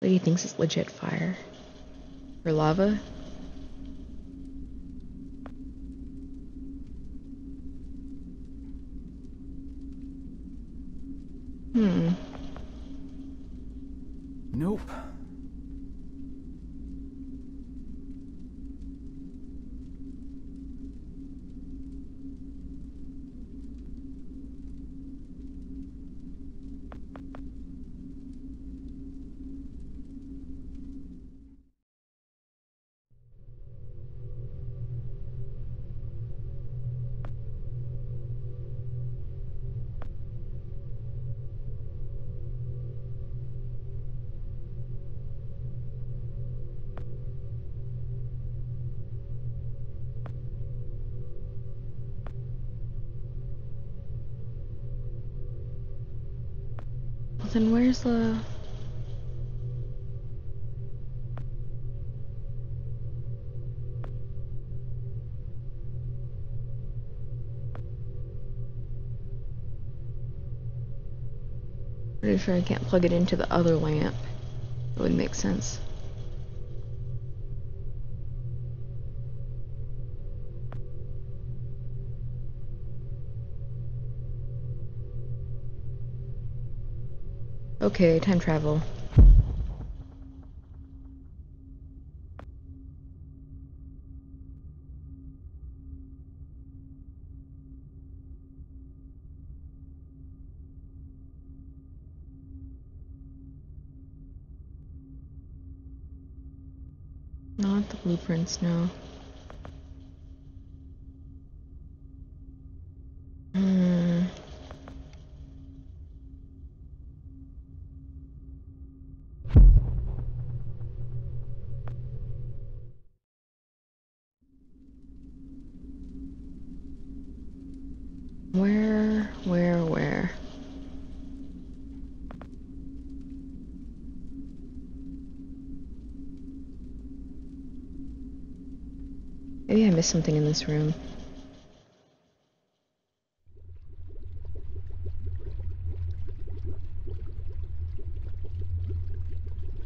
Lady thinks it's legit fire. Or lava. The... Uh, pretty sure I can't plug it into the other lamp. It would make sense. Okay, time travel. Not the blueprints, no. Where, where? Maybe I missed something in this room.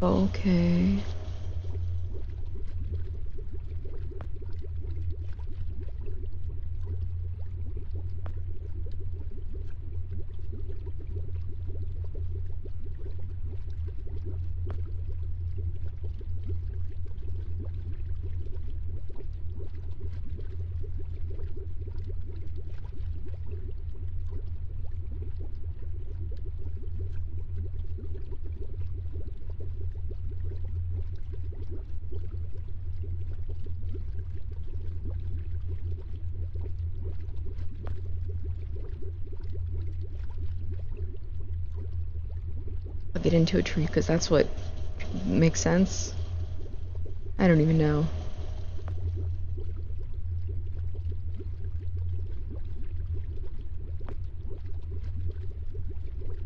Okay. Plug into a tree because that's what makes sense. I don't even know.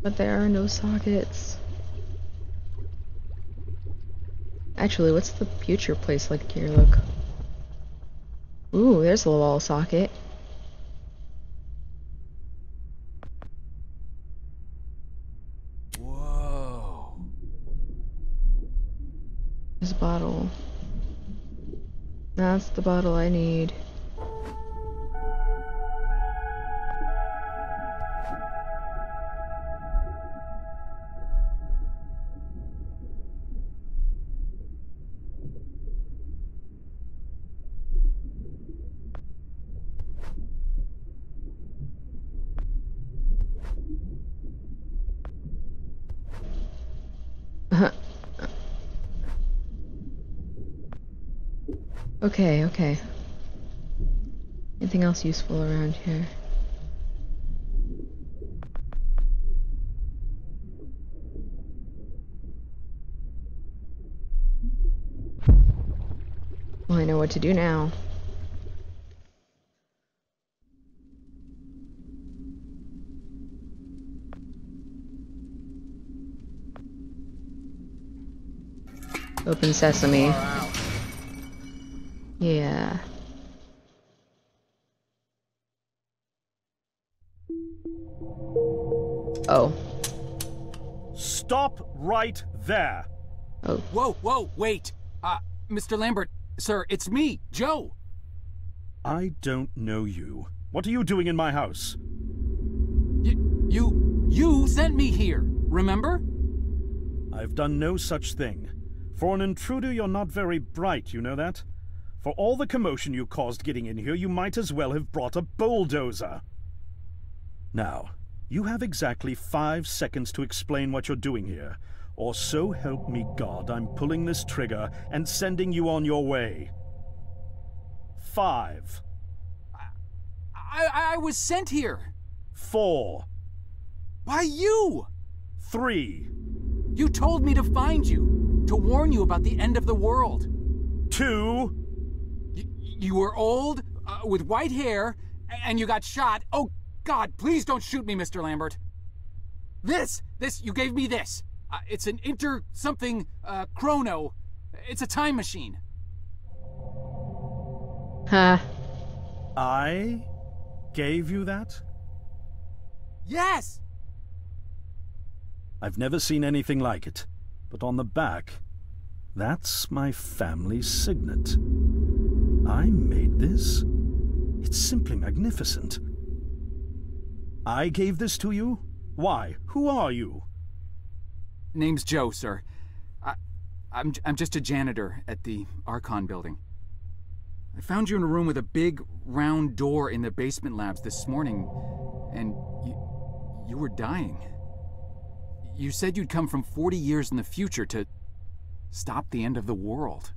But there are no sockets. Actually, what's the future place like here? Look. Ooh, there's a wall socket. Whoa. This bottle. That's the bottle I need. Okay, okay. Anything else useful around here? Well, I know what to do now. Open sesame. Yeah. Oh. Stop right there. Oh. Whoa, whoa, wait. Uh, Mr. Lambert, sir, it's me, Joe. I don't know you. What are you doing in my house? You, you, you sent me here, remember? I've done no such thing. For an intruder, you're not very bright, you know that? For all the commotion you caused getting in here, you might as well have brought a bulldozer. Now, you have exactly five seconds to explain what you're doing here, or so help me God, I'm pulling this trigger and sending you on your way. Five. I, I was sent here. Four. By you. Three. You told me to find you, to warn you about the end of the world. Two. Y you were old, uh, with white hair, and you got shot. Oh, God, please don't shoot me, Mr. Lambert. This, this, you gave me this. Uh, it's an inter something uh, chrono. It's a time machine. Huh. I gave you that? Yes! I've never seen anything like it. But on the back, that's my family's signet. I made this? It's simply magnificent. I gave this to you? Why? Who are you? Name's Joe, sir. I, I'm, I'm just a janitor at the Archon building. I found you in a room with a big, round door in the basement labs this morning, and you, you were dying. You said you'd come from 40 years in the future to stop the end of the world.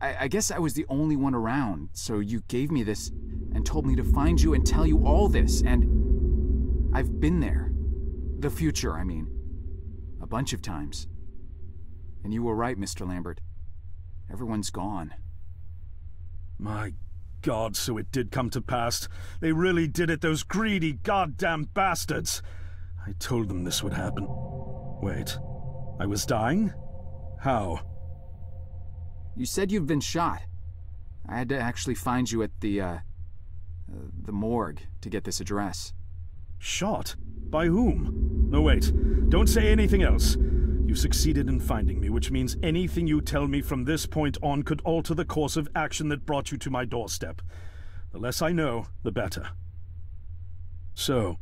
I, I, guess I was the only one around, so you gave me this and told me to find you and tell you all this, and I've been there. The future, I mean. A bunch of times. And you were right, Mr. Lambert. Everyone's gone. My God, so it did come to pass. They really did it, those greedy goddamn bastards. I told them this would happen. Wait, I was dying? How? You said you've been shot. I had to actually find you at the, uh, uh, the morgue to get this address. Shot? By whom? No, wait. Don't say anything else. You succeeded in finding me, which means anything you tell me from this point on could alter the course of action that brought you to my doorstep. The less I know, the better. So,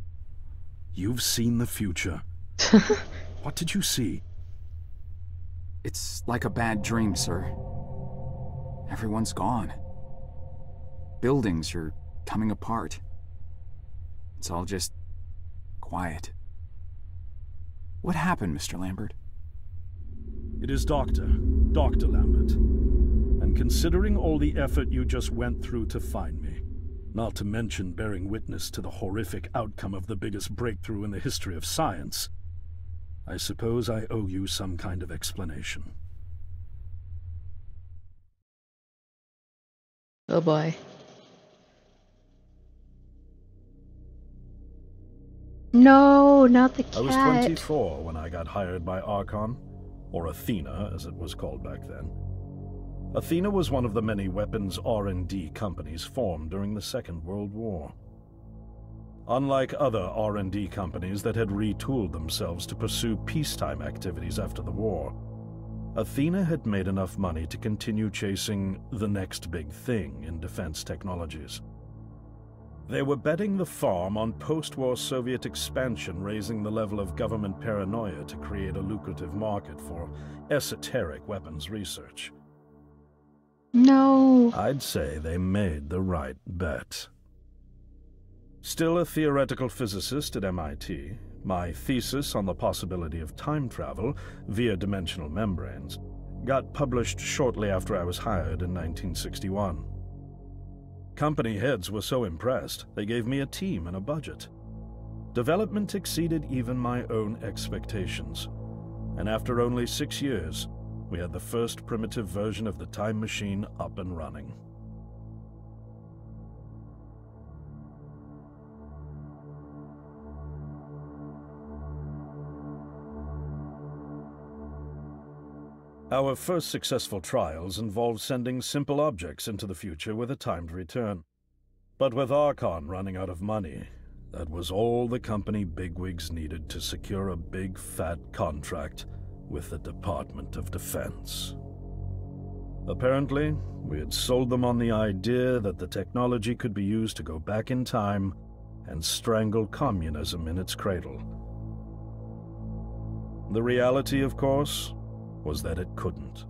you've seen the future. what did you see? It's like a bad dream, sir. Everyone's gone. Buildings are coming apart. It's all just quiet. What happened, Mr. Lambert? It is Doctor, Dr. Lambert. And considering all the effort you just went through to find me, not to mention bearing witness to the horrific outcome of the biggest breakthrough in the history of science, I suppose I owe you some kind of explanation. Oh boy. No, not the cat. I was 24 when I got hired by Archon, or Athena as it was called back then. Athena was one of the many weapons R&D companies formed during the Second World War. Unlike other R&D companies that had retooled themselves to pursue peacetime activities after the war, Athena had made enough money to continue chasing the next big thing in defense technologies. They were betting the farm on post-war Soviet expansion raising the level of government paranoia to create a lucrative market for esoteric weapons research. No. I'd say they made the right bet. Still a theoretical physicist at MIT, my thesis on the possibility of time travel via dimensional membranes got published shortly after I was hired in 1961. Company heads were so impressed, they gave me a team and a budget. Development exceeded even my own expectations, and after only six years, we had the first primitive version of the time machine up and running. Our first successful trials involved sending simple objects into the future with a timed return. But with Archon running out of money, that was all the company bigwigs needed to secure a big fat contract with the Department of Defense. Apparently, we had sold them on the idea that the technology could be used to go back in time and strangle communism in its cradle. The reality, of course, was that it couldn't.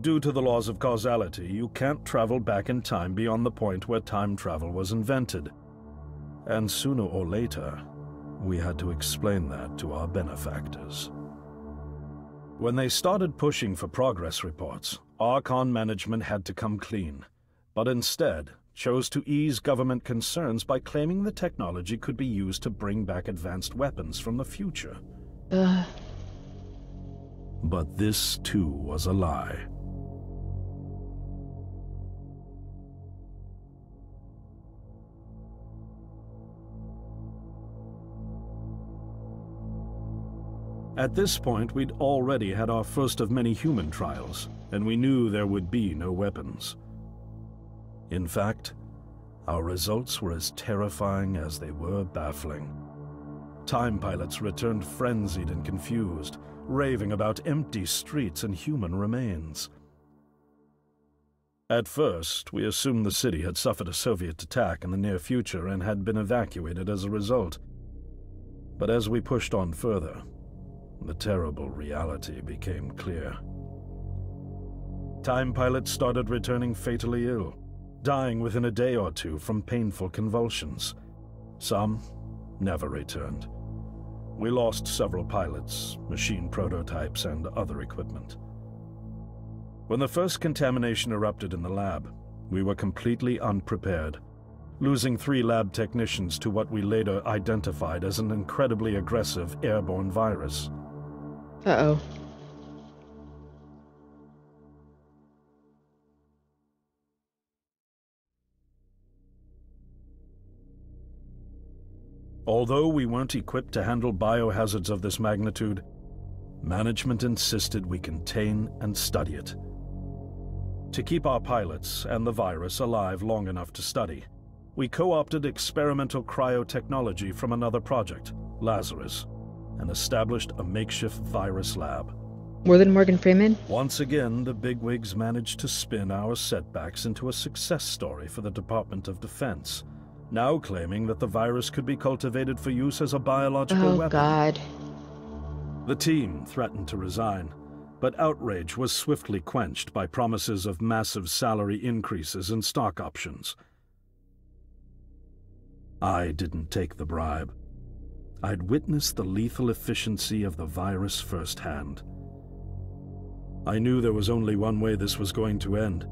Due to the laws of causality, you can't travel back in time beyond the point where time travel was invented. And sooner or later, we had to explain that to our benefactors. When they started pushing for progress reports, Archon management had to come clean, but instead chose to ease government concerns by claiming the technology could be used to bring back advanced weapons from the future. Ugh. But this too was a lie. At this point, we'd already had our first of many human trials, and we knew there would be no weapons. In fact, our results were as terrifying as they were baffling. Time pilots returned frenzied and confused, raving about empty streets and human remains. At first, we assumed the city had suffered a Soviet attack in the near future and had been evacuated as a result. But as we pushed on further, the terrible reality became clear. Time pilots started returning fatally ill, dying within a day or two from painful convulsions. Some never returned. We lost several pilots, machine prototypes, and other equipment. When the first contamination erupted in the lab, we were completely unprepared, losing three lab technicians to what we later identified as an incredibly aggressive airborne virus. Uh-oh. Although we weren't equipped to handle biohazards of this magnitude, management insisted we contain and study it. To keep our pilots and the virus alive long enough to study, we co-opted experimental cryotechnology from another project, Lazarus, and established a makeshift virus lab. More than Morgan Freeman? Once again, the bigwigs managed to spin our setbacks into a success story for the Department of Defense, now claiming that the virus could be cultivated for use as a biological Oh, weapon. Oh, God. The team threatened to resign, but outrage was swiftly quenched by promises of massive salary increases and stock options. I didn't take the bribe. I'd witnessed the lethal efficiency of the virus firsthand. I knew there was only one way this was going to end,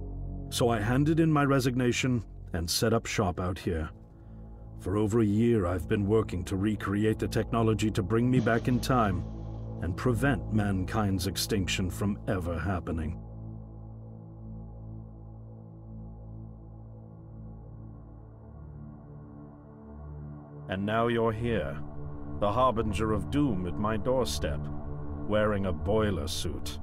so I handed in my resignation and set up shop out here. For over a year, I've been working to recreate the technology to bring me back in time and prevent mankind's extinction from ever happening. And now you're here, the harbinger of doom at my doorstep, wearing a boiler suit.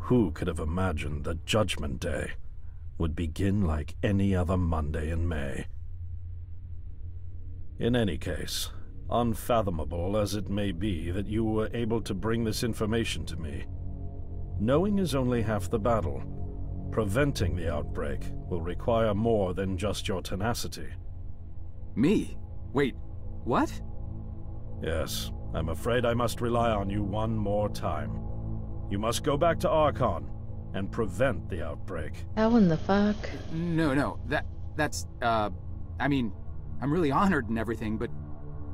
Who could have imagined that Judgment Day would begin like any other Monday in May? In any case, Unfathomable as it may be that you were able to bring this information to me. Knowing is only half the battle. Preventing the outbreak will require more than just your tenacity. Me? Wait, what? Yes, I'm afraid I must rely on you one more time. You must go back to Archon and prevent the outbreak. How in the fuck? No, no, that, that's, uh, I mean, I'm really honored and everything, but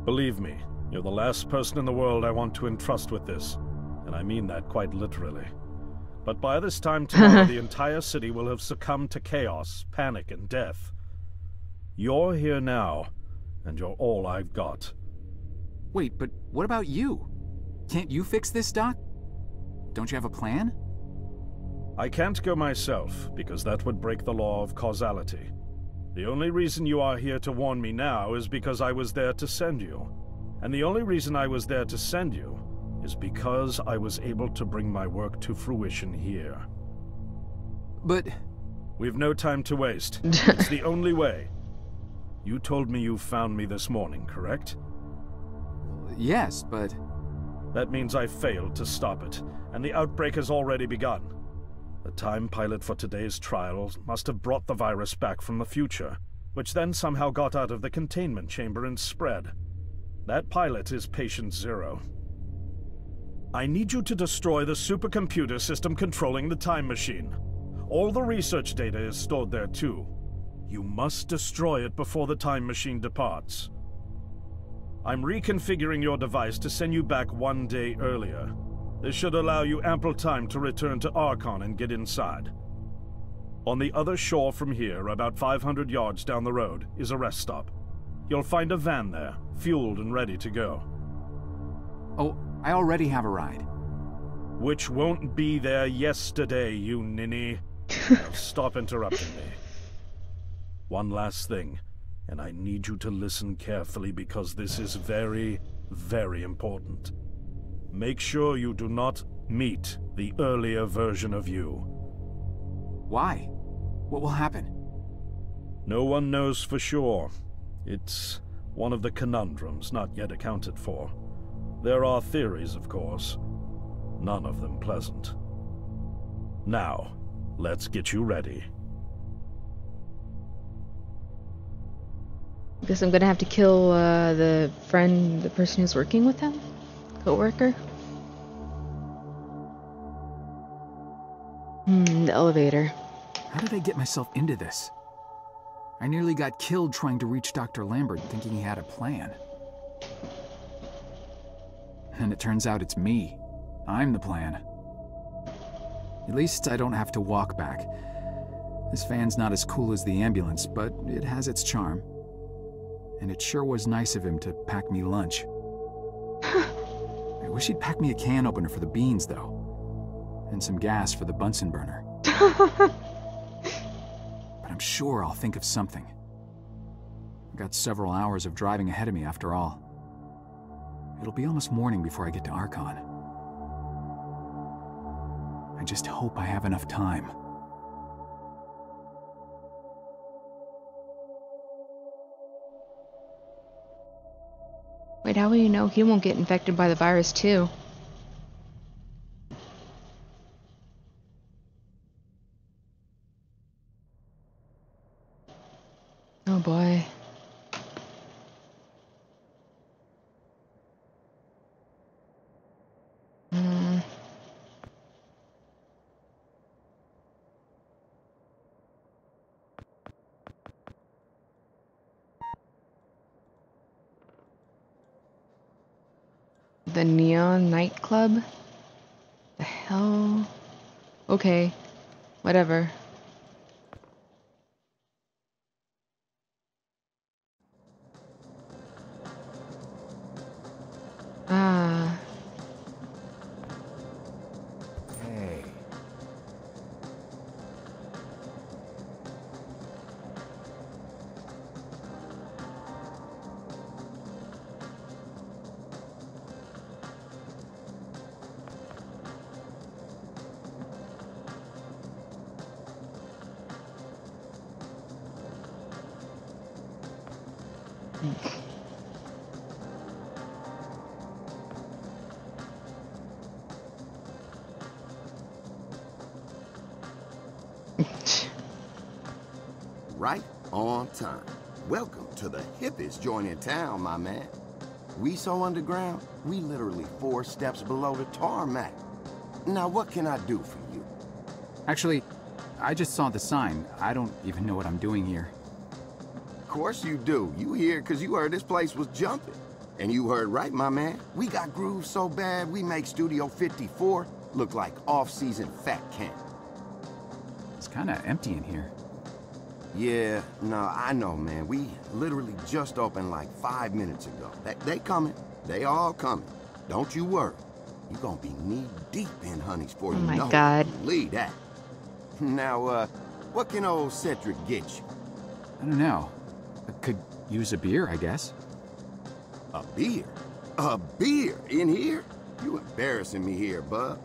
Believe me, you're the last person in the world I want to entrust with this, and I mean that quite literally. But by this time tomorrow, the entire city will have succumbed to chaos, panic, and death. You're here now, and you're all I've got. wait, but what about you? Can't you fix this, Doc? Don't you have a plan? I can't go myself, because that would break the law of causality. The only reason you are here to warn me now is because I was there to send you. And the only reason I was there to send you is because I was able to bring my work to fruition here. But, We've no time to waste. it's the only way. You told me you found me this morning, correct? yes, but, That means I failed to stop it, and the outbreak has already begun. The time pilot for today's trial must have brought the virus back from the future, which then somehow got out of the containment chamber and spread. That pilot is Patient Zero. I need you to destroy the supercomputer system controlling the time machine. All the research data is stored there too. You must destroy it before the time machine departs. I'm reconfiguring your device to send you back one day earlier. This should allow you ample time to return to Archon and get inside. On the other shore from here, about 500 yards down the road, is a rest stop. You'll find a van there, fueled and ready to go. oh, I already have a ride. Which won't be there yesterday, you ninny. Now stop interrupting me. One last thing, and I need you to listen carefully because this is very, very important. Make sure you do not meet the earlier version of you. Why? What will happen? No one knows for sure. It's one of the conundrums not yet accounted for. There are theories, of course. None of them pleasant. Now, let's get you ready. Guess I'm gonna have to kill uh, the friend, the person who's working with him? Co-worker? Hmm, the elevator. How did I get myself into this? I nearly got killed trying to reach Dr. Lambert thinking he had a plan. And it turns out it's me. I'm the plan. At least I don't have to walk back. This van's not as cool as the ambulance, but it has its charm. And it sure was nice of him to pack me lunch. I wish he'd pack me a can opener for the beans, though. And some gas for the Bunsen burner. But I'm sure I'll think of something. I've got several hours of driving ahead of me after all. It'll be almost morning before I get to Archon. I just hope I have enough time. Wait, how will you know he won't get infected by the virus too? Oh boy. Hmm. The Neon Nightclub? The hell? Okay. Whatever. Ah. Time. Welcome to the hippest joint in town, my man. We so underground, we literally four steps below the tarmac. Now, what can I do for you? Actually, I just saw the sign. I don't even know what I'm doing here. Of course you do. You here because you heard this place was jumping. And you heard right, my man. We got grooves so bad, we make Studio 54 look like off-season fat camp. It's kinda empty in here. Yeah, no, I know, man. We literally just opened like five minutes ago. They, they coming. They all coming. Don't you worry. You gonna be knee-deep in honeys for Oh you my know it. God. Believe that. Now, uh, what can old Cedric get you? I don't know. I could use a beer, I guess. A beer? A beer in here? You embarrassing me here, bub.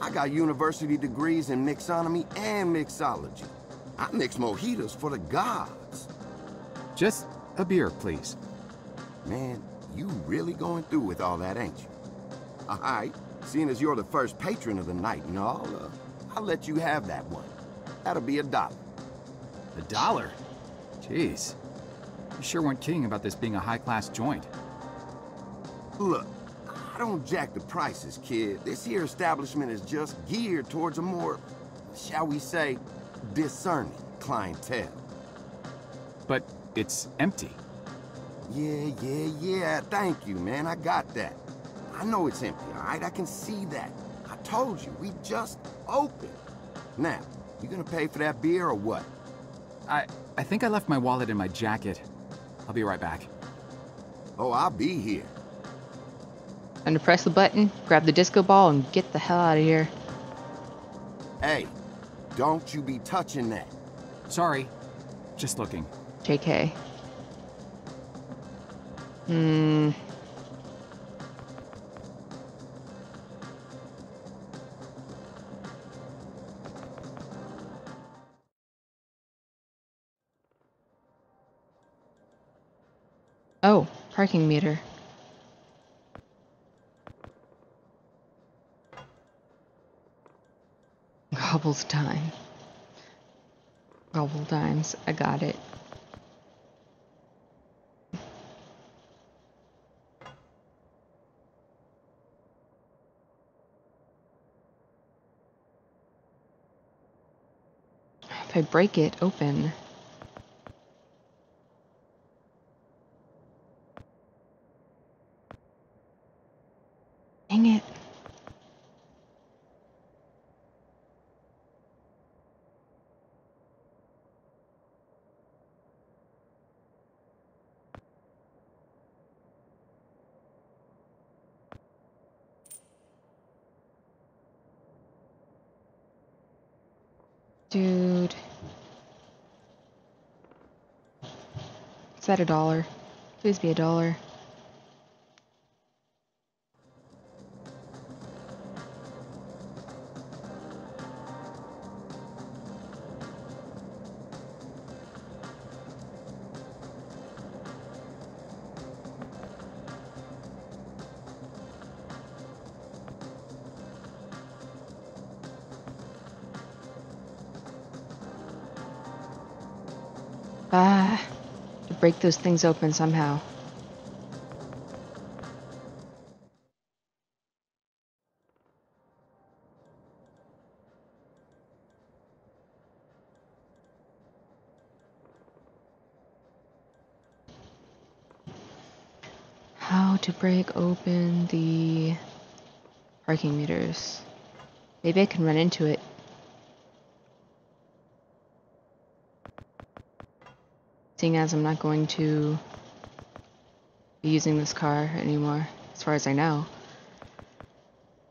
I got university degrees in mixonomy and mixology. I mix mojitos for the gods. Just a beer, please. Man, you really going through with all that, ain't you? All right, seeing as you're the first patron of the night and all, uh, I'll let you have that one. That'll be a dollar. A dollar? Jeez. You sure weren't kidding about this being a high-class joint. Look, I don't jack the prices, kid. This here establishment is just geared towards a more, shall we say, discerning clientele. But it's empty. Yeah, yeah, yeah. Thank you, man. I got that. I know it's empty, all right? I can see that. I told you, we just opened. Now, you gonna pay for that beer or what? I I think I left my wallet in my jacket. I'll be right back. Oh, I'll be here. Time to press the button, grab the disco ball, and get the hell out of here. Hey, don't you be touching that. Sorry. Just looking. JK. Hmm. Oh, parking meter. Gobbles time. Gobble dimes. I got it. If I break it open. Dang it. Is that a dollar? Please be a dollar. Break those things open somehow. How to break open the parking meters. Maybe I can run into it. Seeing as I'm not going to be using this car anymore, as far as I know.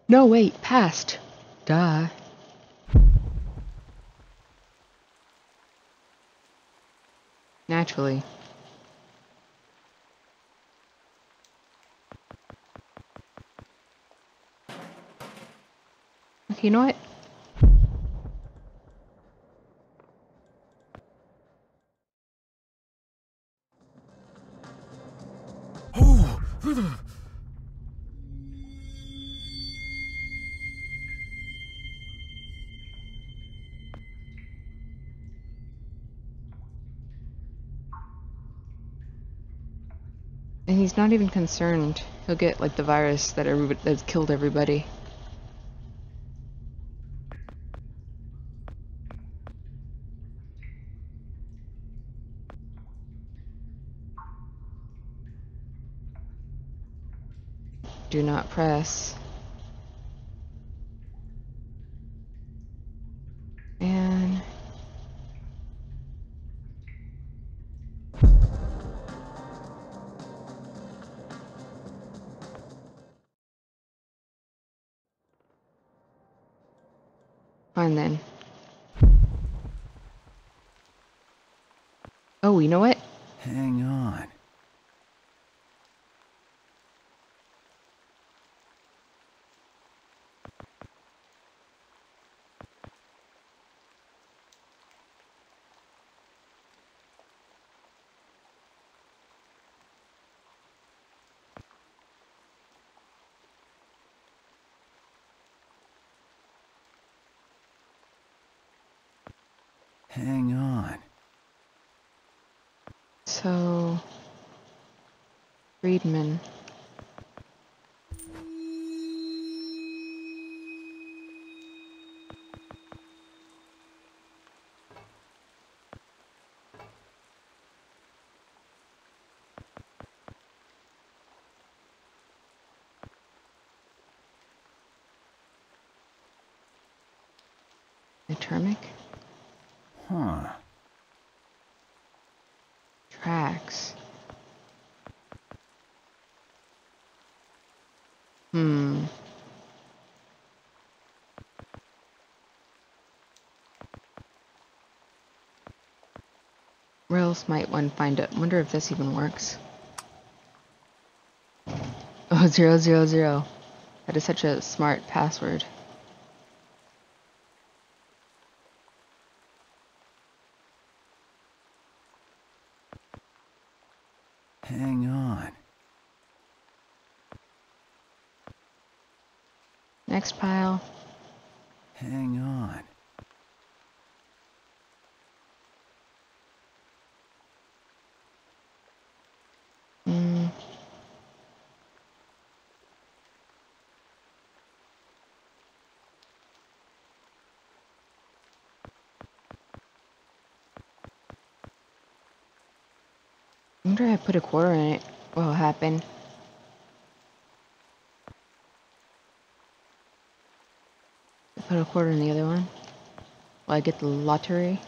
No, wait, past. Duh. Naturally. Okay, you know what? He's not even concerned. He'll get like the virus that that's killed everybody. Do not press. So, Friedman. Termic Huh. tracks. Hmm. Where else might one find it? Wonder if this even works. Oh, zero, zero, zero. That is such a smart password. Hang on. Next pile. Hang on. Mm. I wonder if I put a quarter in it, what will happen? Put a quarter in the other one. Will I get the lottery?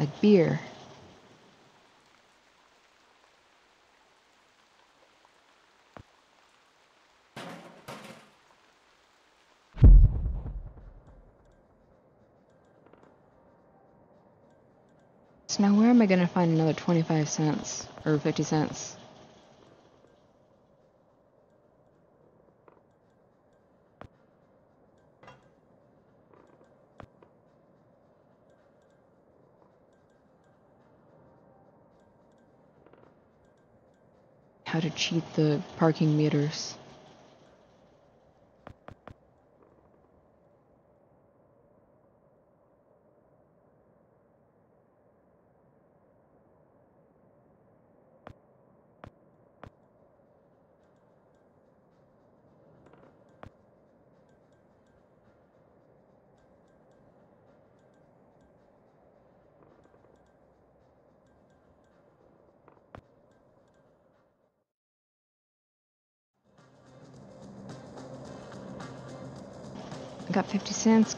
Like beer. I gonna find another 25 cents or 50 cents? How to cheat the parking meters.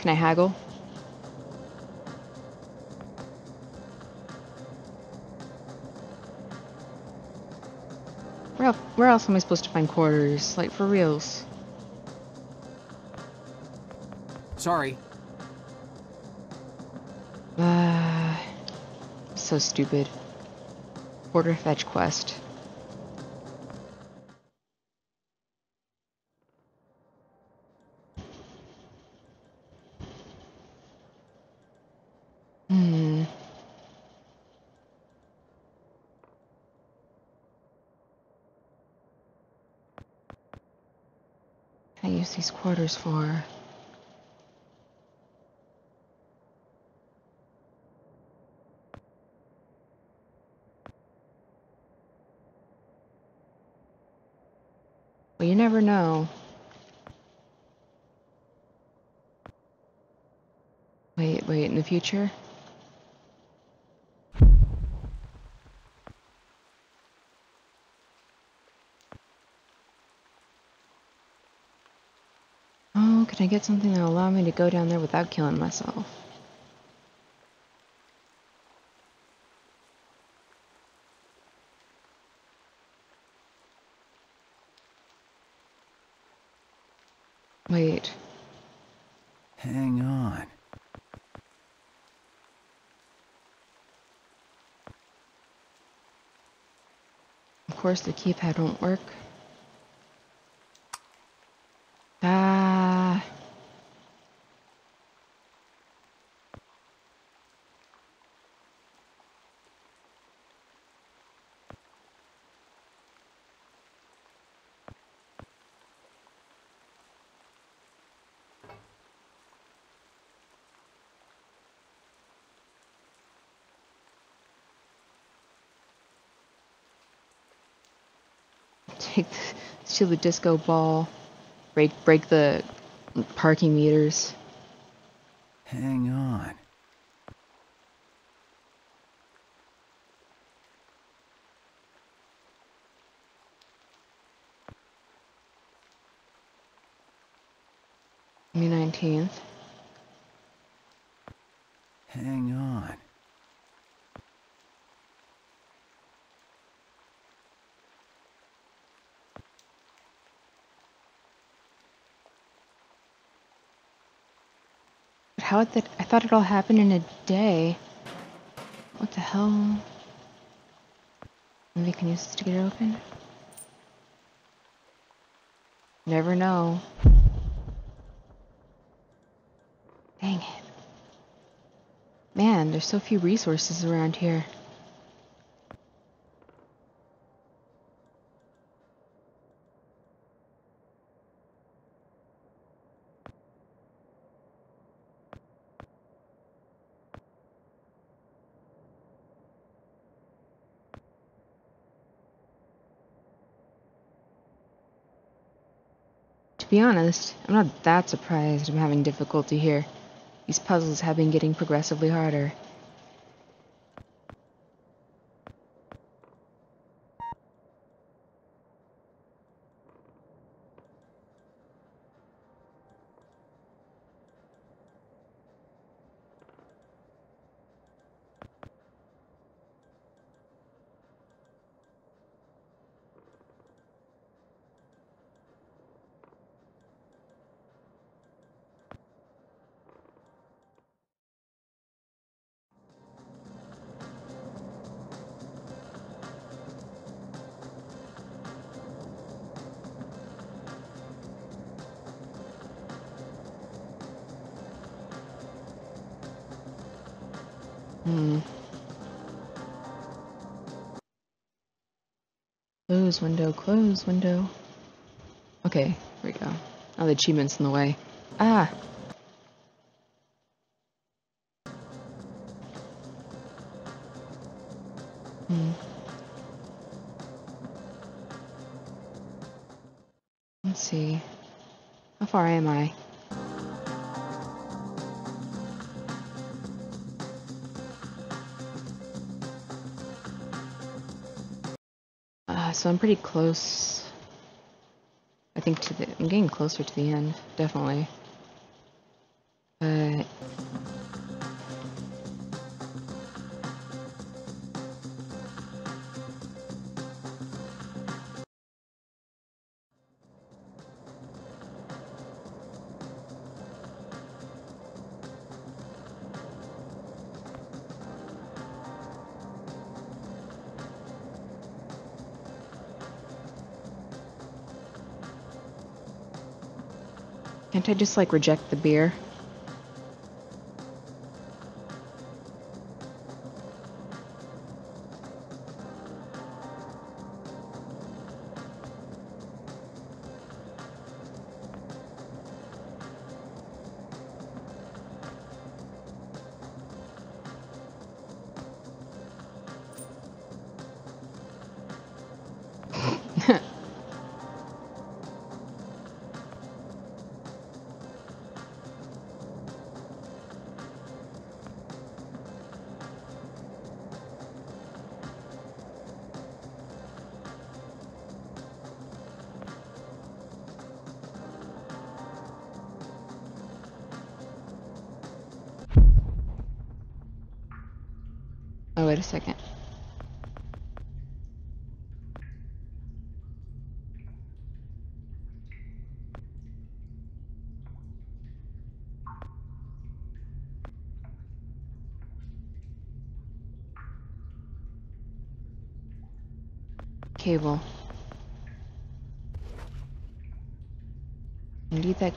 Can I haggle? Where, el- where else am I supposed to find quarters? Like, for reals. Sorry. Uh, so stupid. Quarter fetch quest. dollars for. Well, you never know. Wait, wait, in the future? Get something that'll allow me to go down there without killing myself? Wait. Hang on. Of course the keypad won't work. Ah. Take the, steal the disco ball. Break break the parking meters. Hang on. May 19th. Hang on. How did I thought it all happened in a day? What the hell? Maybe I can use this to get it open? Never know. Dang it. Man, there's so few resources around here. Be honest, I'm not that surprised I'm having difficulty here. These puzzles have been getting progressively harder. Close window. Okay, here we go. Now the achievement's in the way. Ah! Pretty close. I think to the. I'm getting closer to the end, definitely. I just like reject the beer?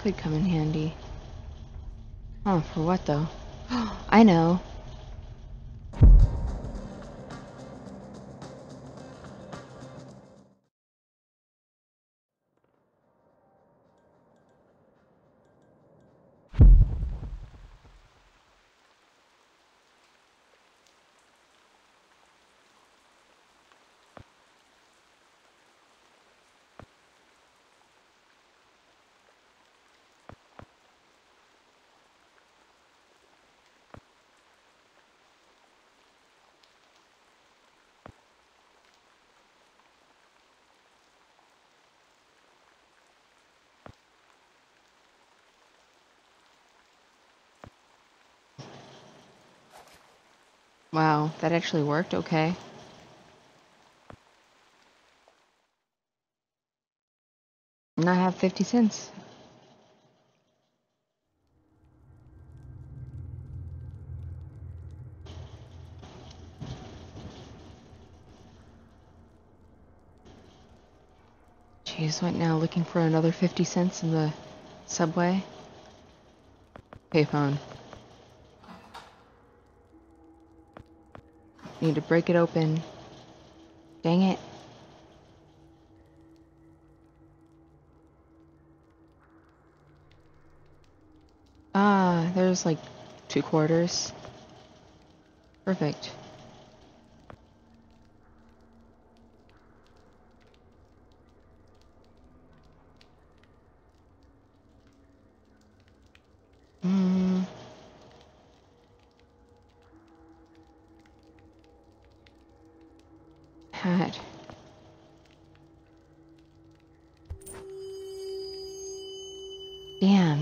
Could come in handy. Oh, for what though? I know. That actually worked okay. And I have 50 cents. Jeez, right now looking for another 50 cents in the subway. Payphone. Need to break it open. Dang it. Ah, there's like two quarters. Perfect.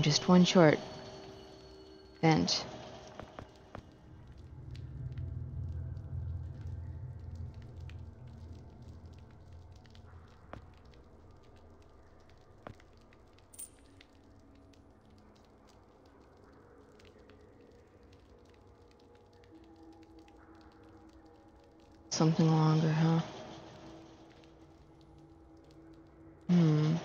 Just one short. Vent. Something longer, huh? Hmm.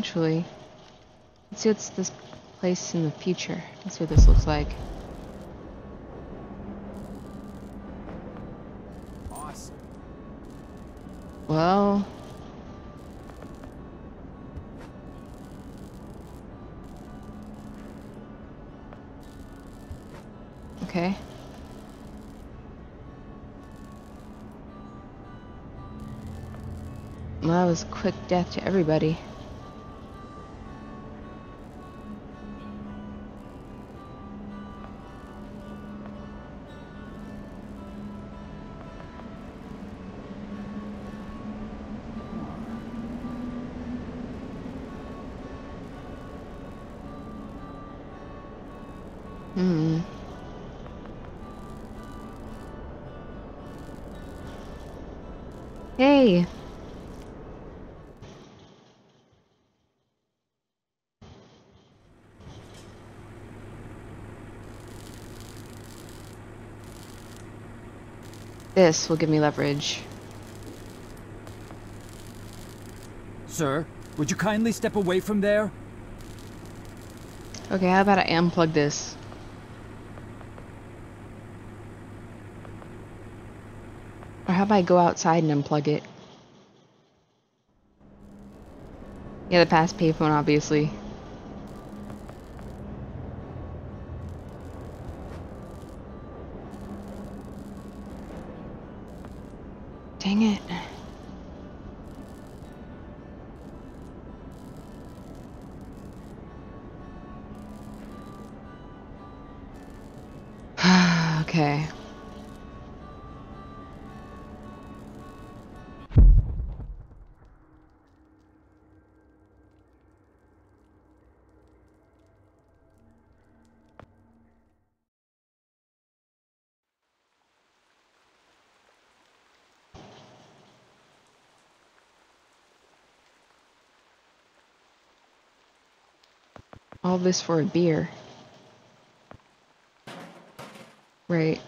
Actually, let's see what's this place in the future. Let's see what this looks like. Awesome. Well, okay. Well, that was quick death to everybody. This will give me leverage. Sir, would you kindly step away from there? Okay, how about I unplug this? Or how about I go outside and unplug it? Yeah, the past payphone, obviously. This for a beer. Right.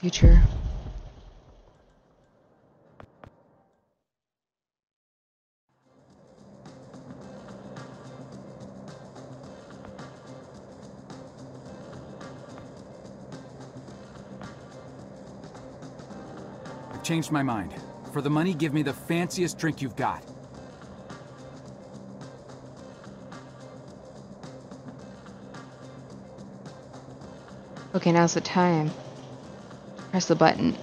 Future. I've changed my mind. For the money, give me the fanciest drink you've got. Okay, now's the time. Press the button.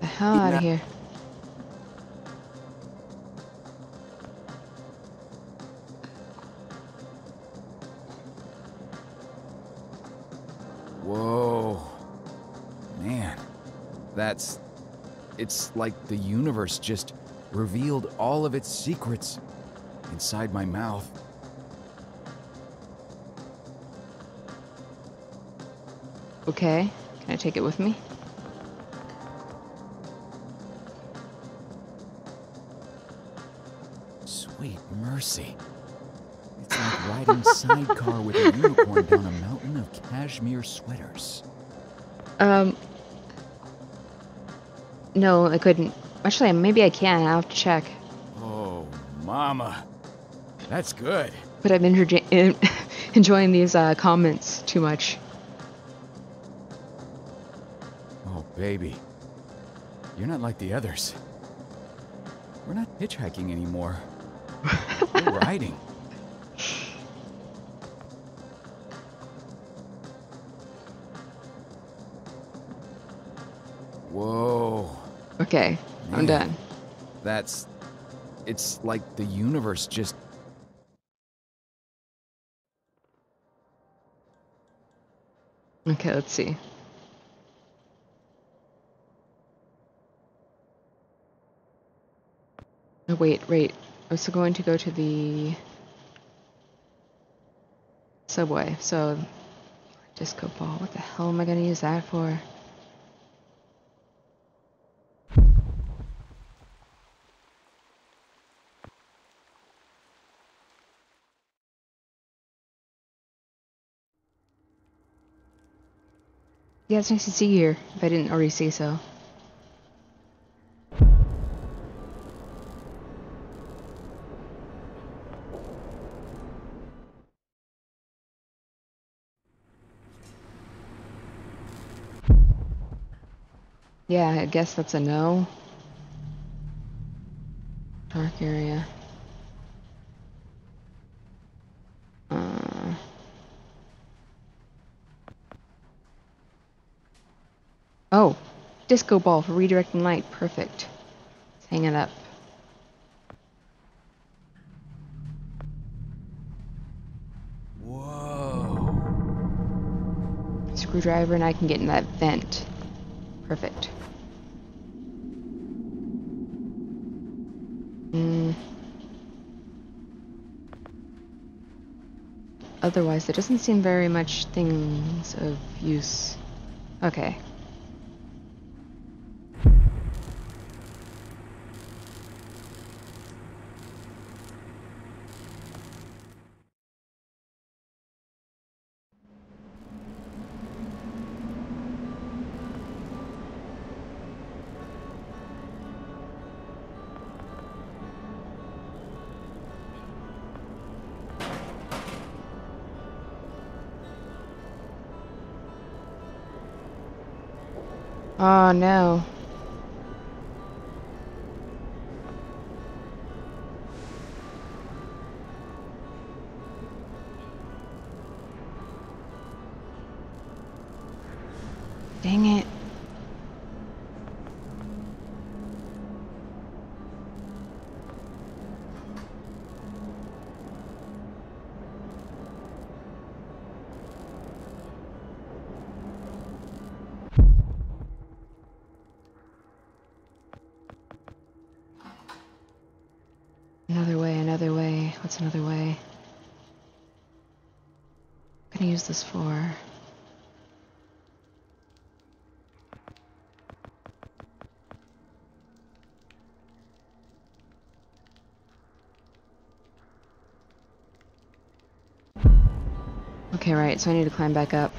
The hell out of here. It's like the universe just revealed all of its secrets inside my mouth. Okay, can I take it with me? Sweet mercy. It's like riding sidecar with a unicorn down a mountain of cashmere sweaters. Um. No, I couldn't. Actually, maybe I can. I'll have to check. Oh, mama. That's good. But I'm enjoy- enjoying these uh, comments too much. Oh, baby. You're not like the others. We're not hitchhiking anymore. We're riding. Okay, I'm done. That's. It's like the universe just. Okay, let's see. Oh, wait, wait. I was going to go to the subway, so disco ball. What the hell am I going to use that for? Yeah, it's nice to see you here, if I didn't already say so. Yeah, I guess that's a no. Dark area. Uh, oh, disco ball for redirecting light. Perfect. Let's hang it up. Whoa. Screwdriver and I can get in that vent. Perfect. Mm. Otherwise, there doesn't seem very much things of use. Okay. use this for. Okay, right, so I need to climb back up.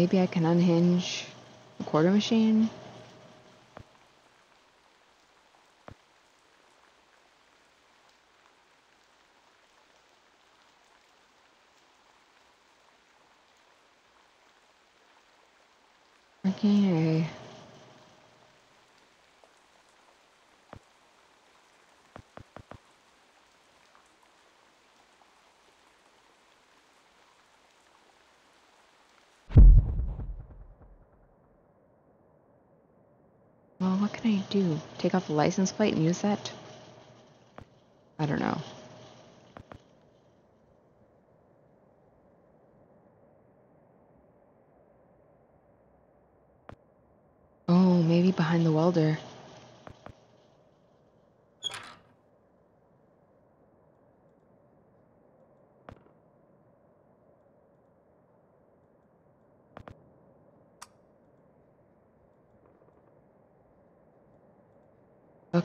Maybe I can unhinge the quarter machine? Okay. Well, what can I do? Take off the license plate and use that? I don't know. Oh, maybe behind the welder.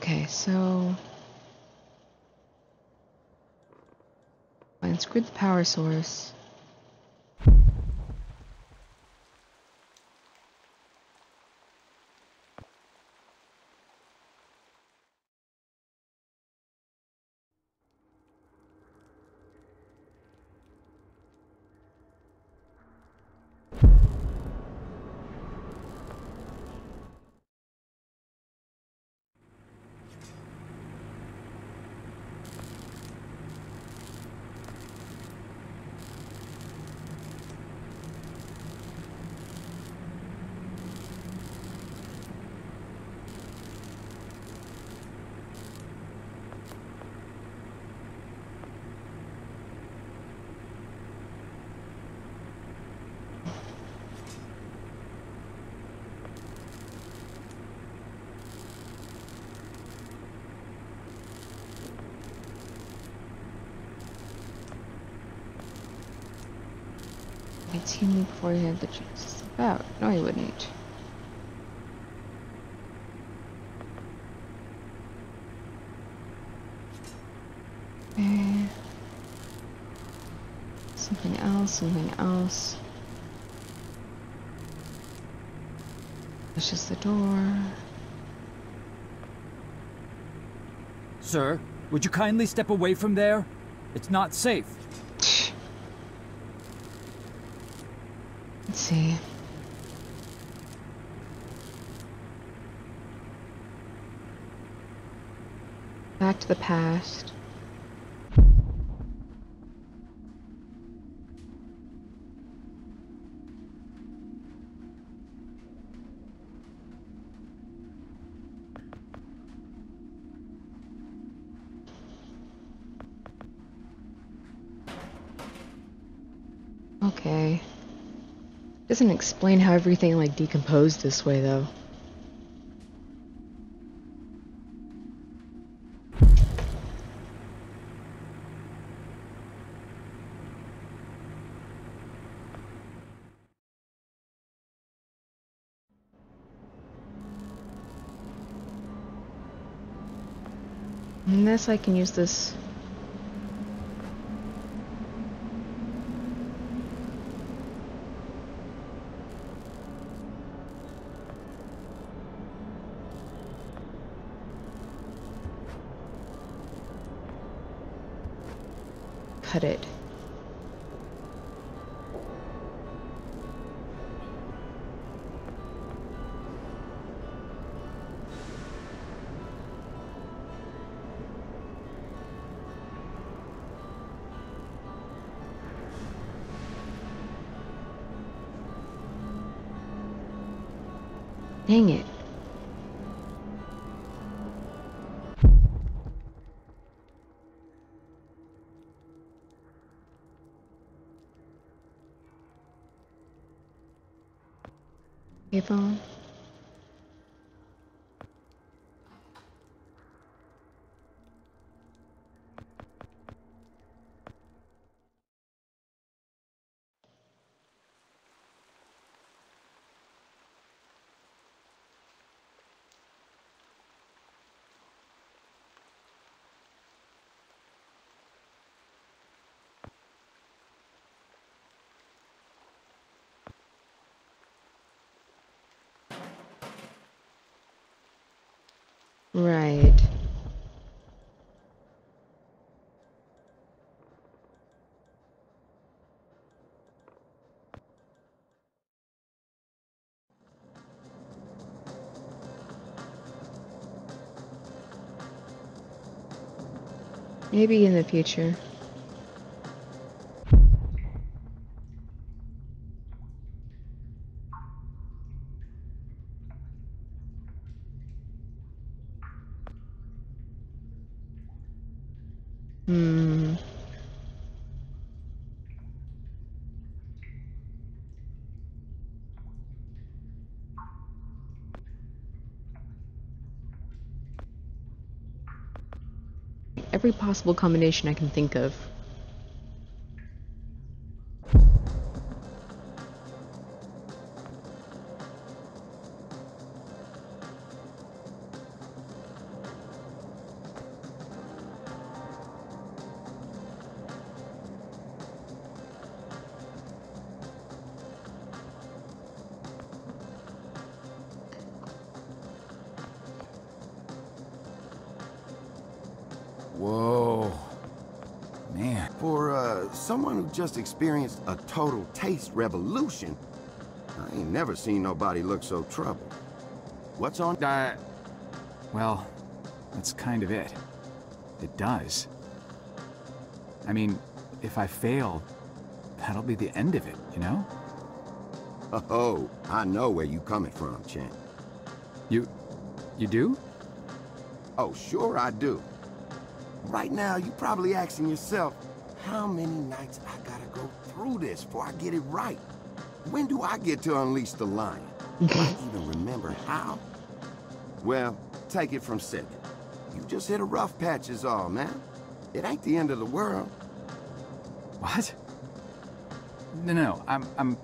Okay, so I unscrewed the power source. My team knew before he had the chance to step out. No, he wouldn't. Okay. Something else, something else. It's just the door. Sir, would you kindly step away from there? It's not safe. Let's see. Back to the past. Explain how everything like decomposed this way though. Unless I can use this cut it. Payphone. Right. Maybe in the future. Hmm. Every possible combination I can think of. Just experienced a total taste revolution, I ain't never seen nobody look so troubled. What's on? Uh, well, that's kind of it. It does. I mean, if I fail, that'll be the end of it, you know? Oh, I know where you coming from, Chen. You... you do? Oh, sure I do. Right now, you probably asking yourself, how many nights I gotta go through this before I get it right? When do I get to unleash the lion? Do I even remember how? Well, take it from second. You just hit a rough patch is all, man. It ain't the end of the world. What? No, no, I'm... I'm...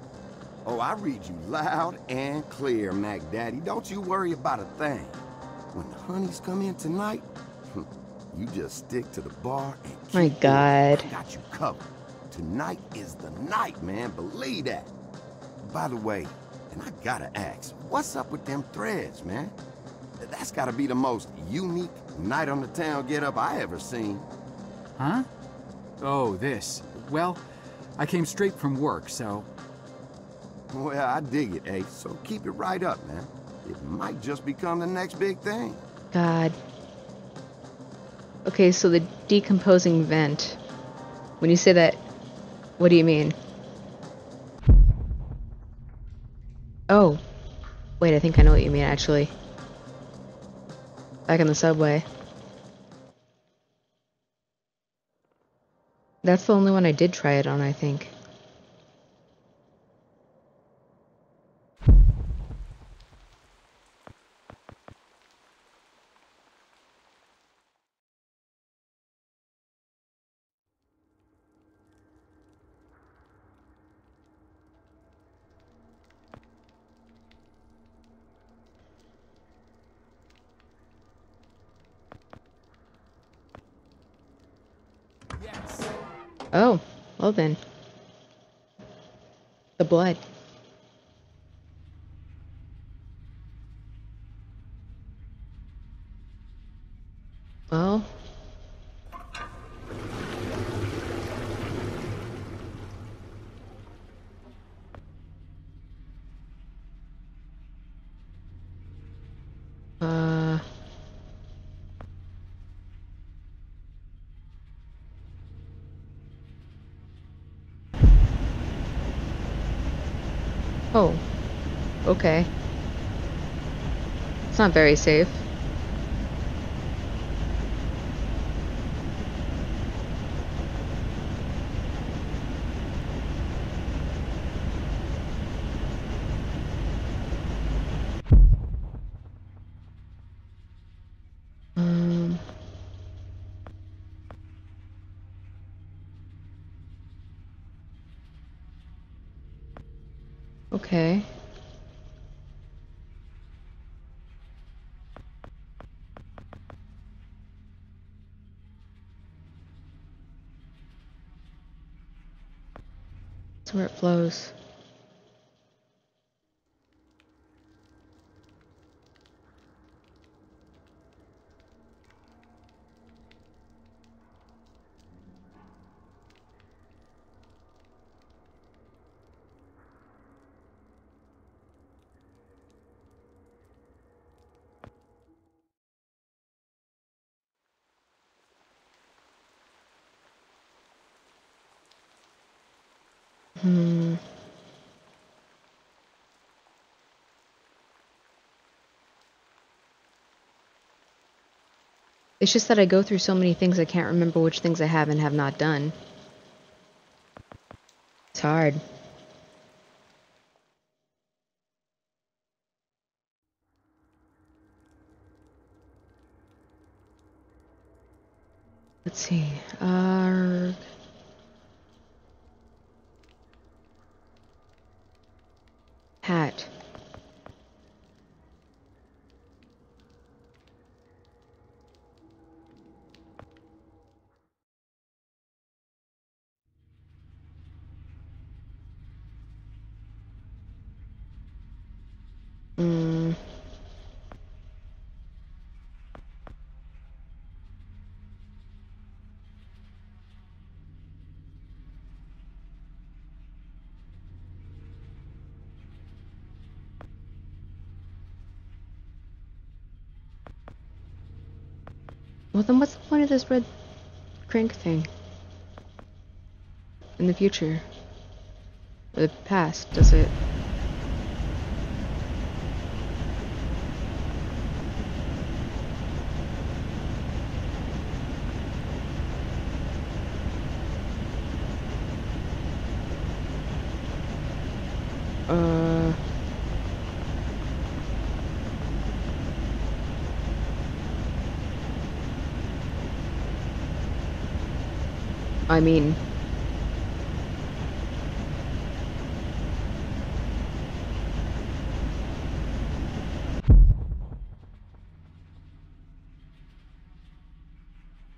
Oh, I read you loud and clear, Mac Daddy. Don't you worry about a thing. When the honeys come in tonight, you just stick to the bar and keep My. God. I got you covered. Tonight is the night, man. Believe that. By the way, and I gotta ask, what's up with them threads, man? That's gotta be the most unique night on the town get up I ever seen. Huh? Oh, this. Well, I came straight from work, so... Well, I dig it, Ace. So keep it right up, man. It might just become the next big thing. God. Okay, so the decomposing vent. When you say that, what do you mean? Oh. Wait, I think I know what you mean, actually. Back in the subway. That's the only one I did try it on, I think. Oh, well then. The blood. Well. Uh. Oh. Okay. It's not very safe. Okay. That's where it flows. Hmm. It's just that I go through so many things I can't remember which things I have and have not done. It's hard. Let's see. Arg. Hat. Mm. Well, then what's the point of this red crank thing? In the future? Or the past, does it? Uh... I mean...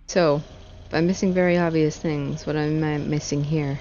So, I'm missing very obvious things, what am I missing here?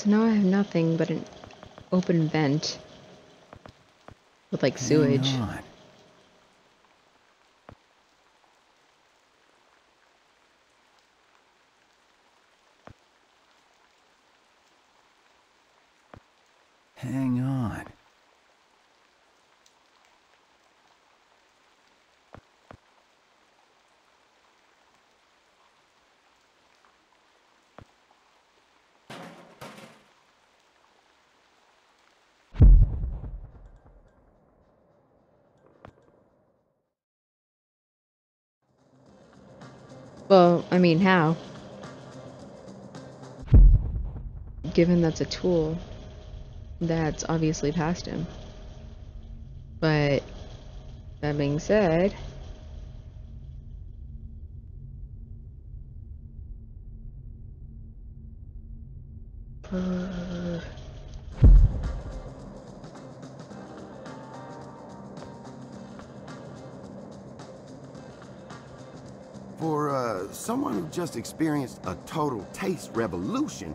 So now I have nothing but an open vent with like sewage on. Hang on. Well, I mean, how? Given that's a tool, that's obviously past him. But, that being said, just experienced a total taste revolution,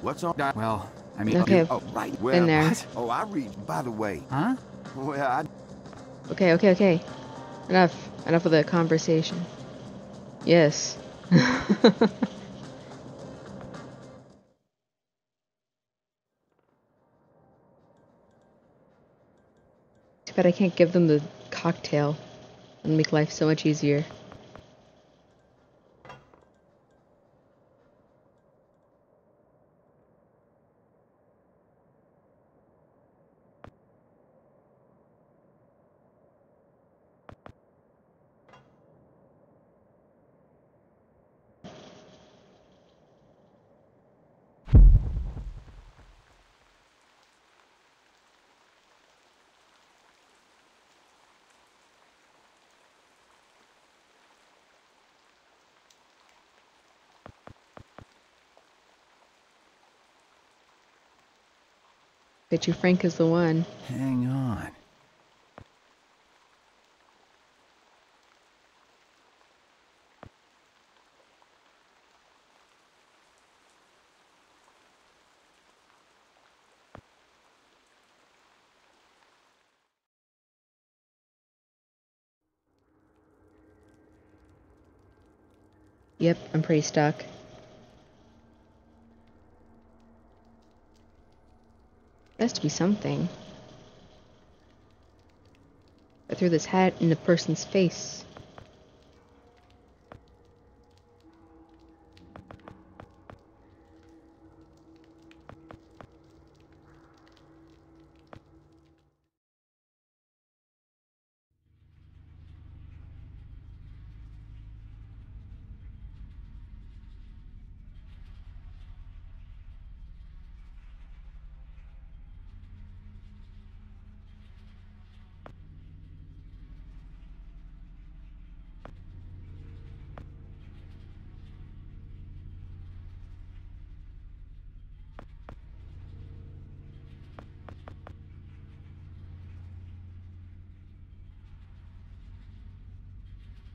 what's on that? Well, I mean, Okay. Oh, right. Well, there. what? Oh, I read. By the way, huh? well, I okay, okay, okay. Enough. Enough of the conversation. Yes. Too bad I can't give them the cocktail and make life so much easier. Bet you Frank is the one. Hang on. Yep, I'm pretty stuck. Has to be something. I threw this hat in the person's face.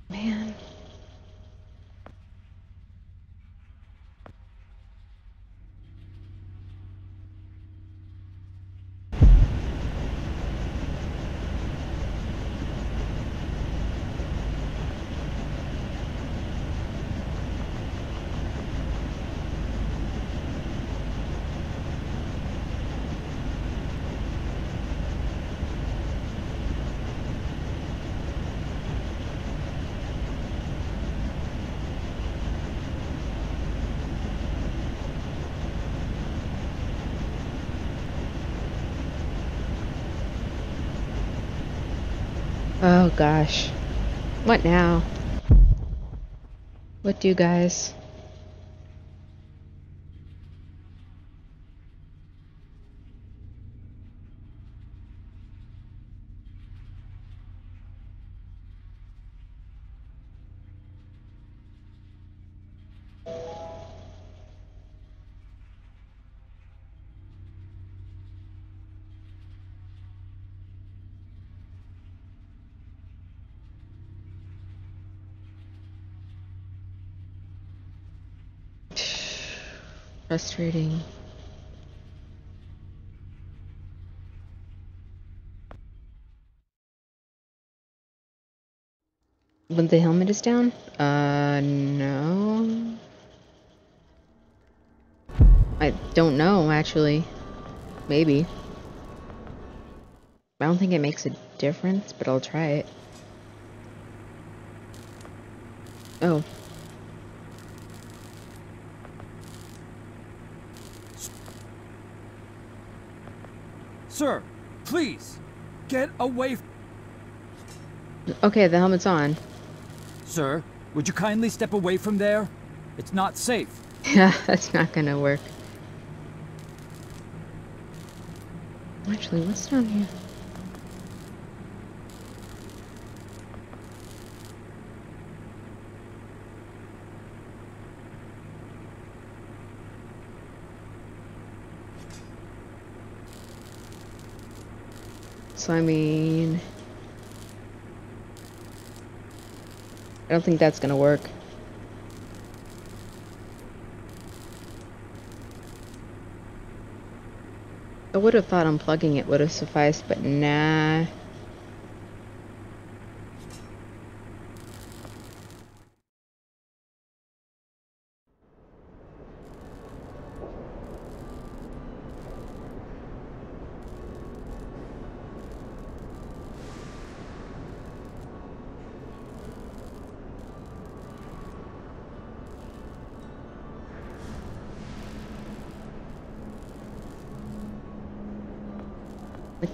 Man. Oh gosh. What now? What do you guys? Frustrating. When the helmet is down? Uh, no. I don't know, actually. Maybe. I don't think it makes a difference, but I'll try it. Oh. Sir, please, get away. Okay, the helmet's on. Sir, would you kindly step away from there? It's not safe. Yeah, that's not gonna work. Actually, what's down here? I mean... I don't think that's gonna work. I would have thought unplugging it would have sufficed, but nah.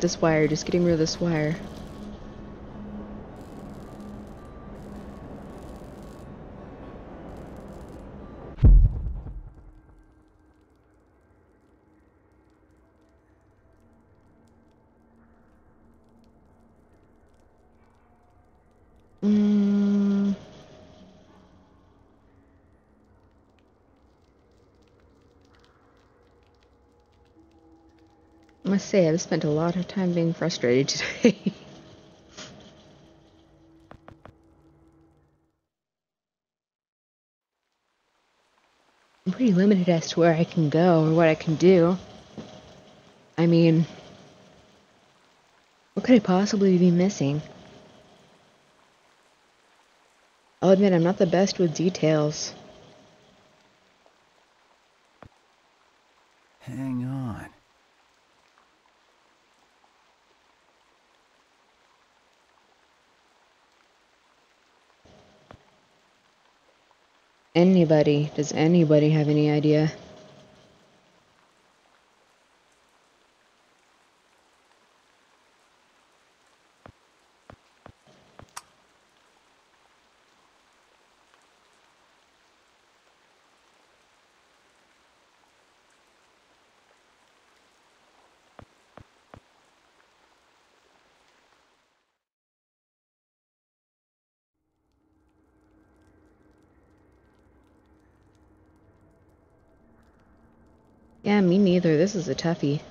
This wire, just getting rid of this wire. Say, I've spent a lot of time being frustrated today. I'm pretty limited as to where I can go or what I can do. I mean, what could I possibly be missing? I'll admit I'm not the best with details. Hang on. Anybody, does anybody have any idea? This is a toughie.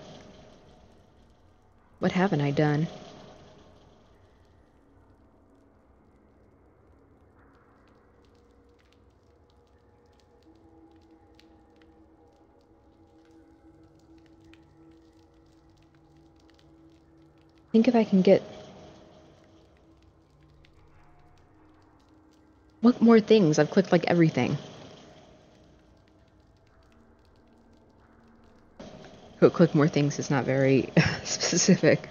What haven't I done? think if I can get what more things? I've clicked like everything. But click more things is not very specific.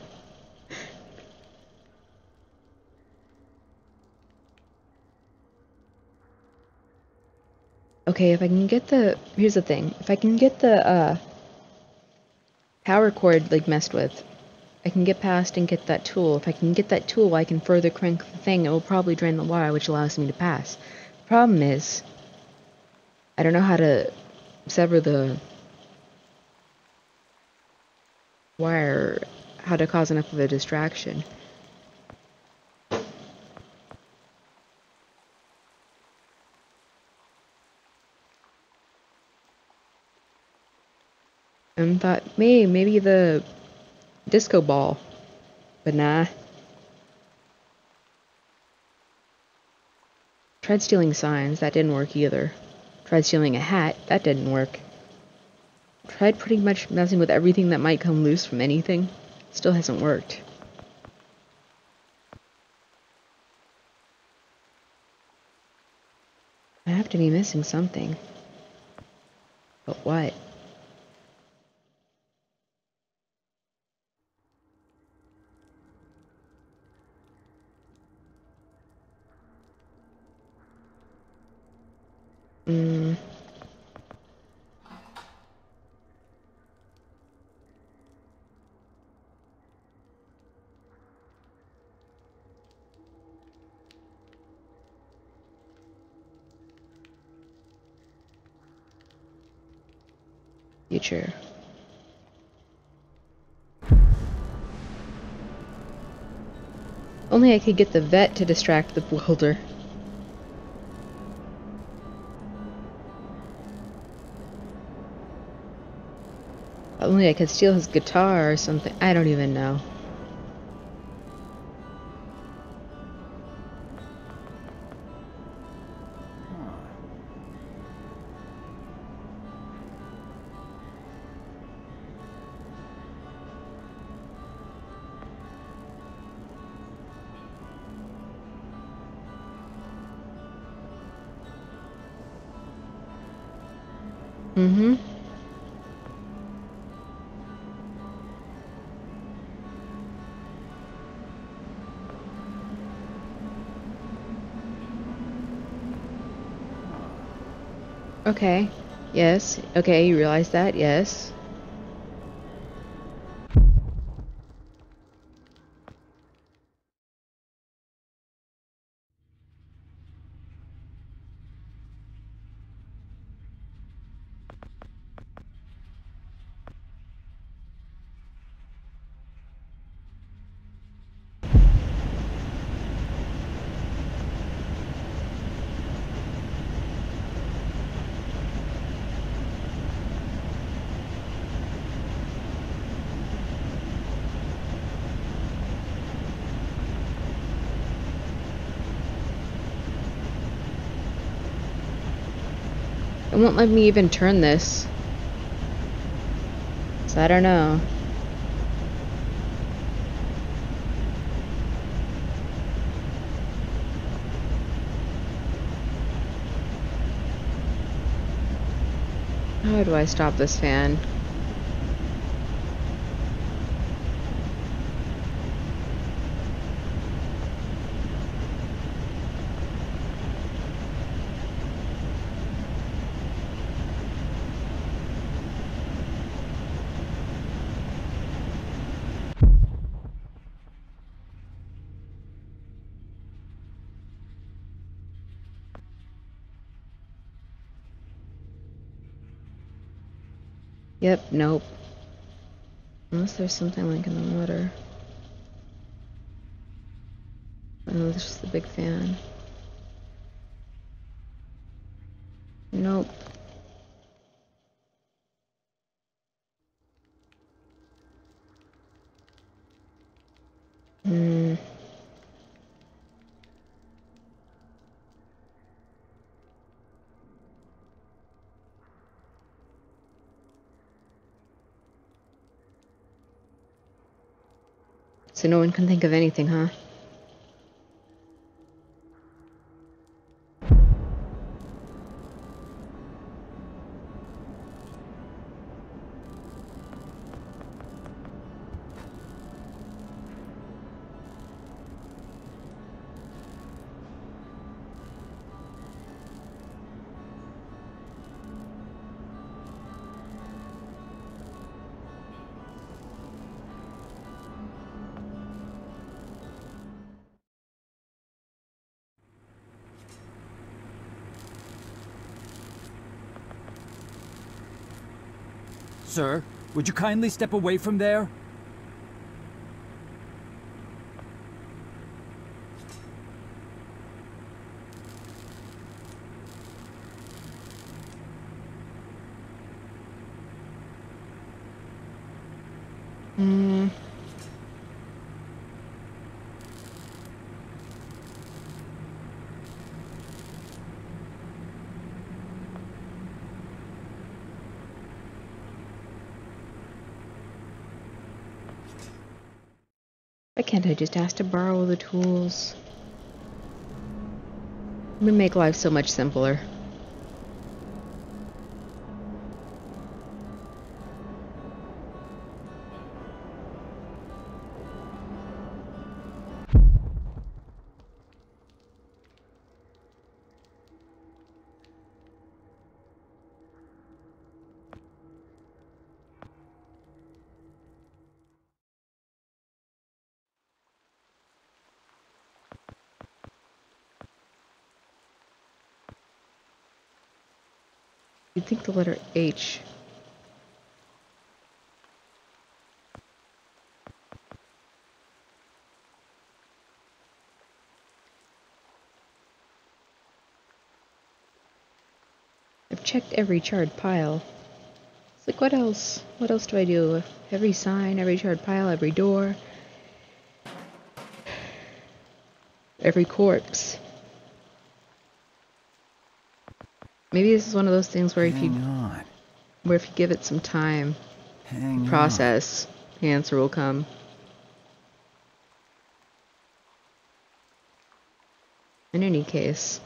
Okay, if I can get the here's the thing. If I can get the uh power cord like messed with, I can get past and get that tool. If I can get that tool, I can further crank the thing. It will probably drain the water, which allows me to pass. The problem is, I don't know how to sever the wire, how to cause enough of a distraction. And thought, hey, maybe the disco ball. But nah. Tried stealing signs, that didn't work either. Tried stealing a hat, that didn't work. Tried pretty much messing with everything that might come loose from anything. Still hasn't worked. I have to be missing something. But what? Mm. Future. Only I could get the vet to distract the welder. Only I could steal his guitar or something. I don't even know. Mm-hmm. Okay. Yes. Okay, you realize that? Yes. Won't let me even turn this. So I don't know. How do I stop this fan? Yep, nope. Unless there's something like in the water. Oh, this is the big fan. Nope. Hmm. So no one can think of anything, huh? Sir, would you kindly step away from there? Can't I just ask to borrow the tools? It would make life so much simpler. Checked every charred pile. It's like, what else? What else do I do? Every sign, every charred pile, every door, every corpse. Maybe this is one of those things where if you on. where if you give it some time, Hang process, the answer will come. In any case,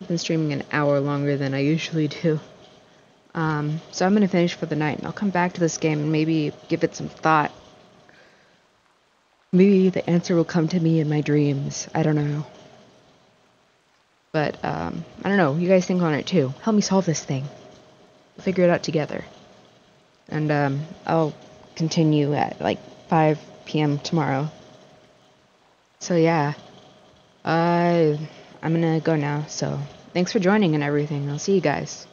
I've been streaming an hour longer than I usually do. Um, so I'm gonna finish for the night, and I'll come back to this game and maybe give it some thought. Maybe the answer will come to me in my dreams. I don't know. But um, I don't know. You guys think on it too. Help me solve this thing. We'll figure it out together. And um, I'll continue at like 5 p.m. tomorrow. So yeah, I I'm gonna go now. So thanks for joining and everything. I'll see you guys.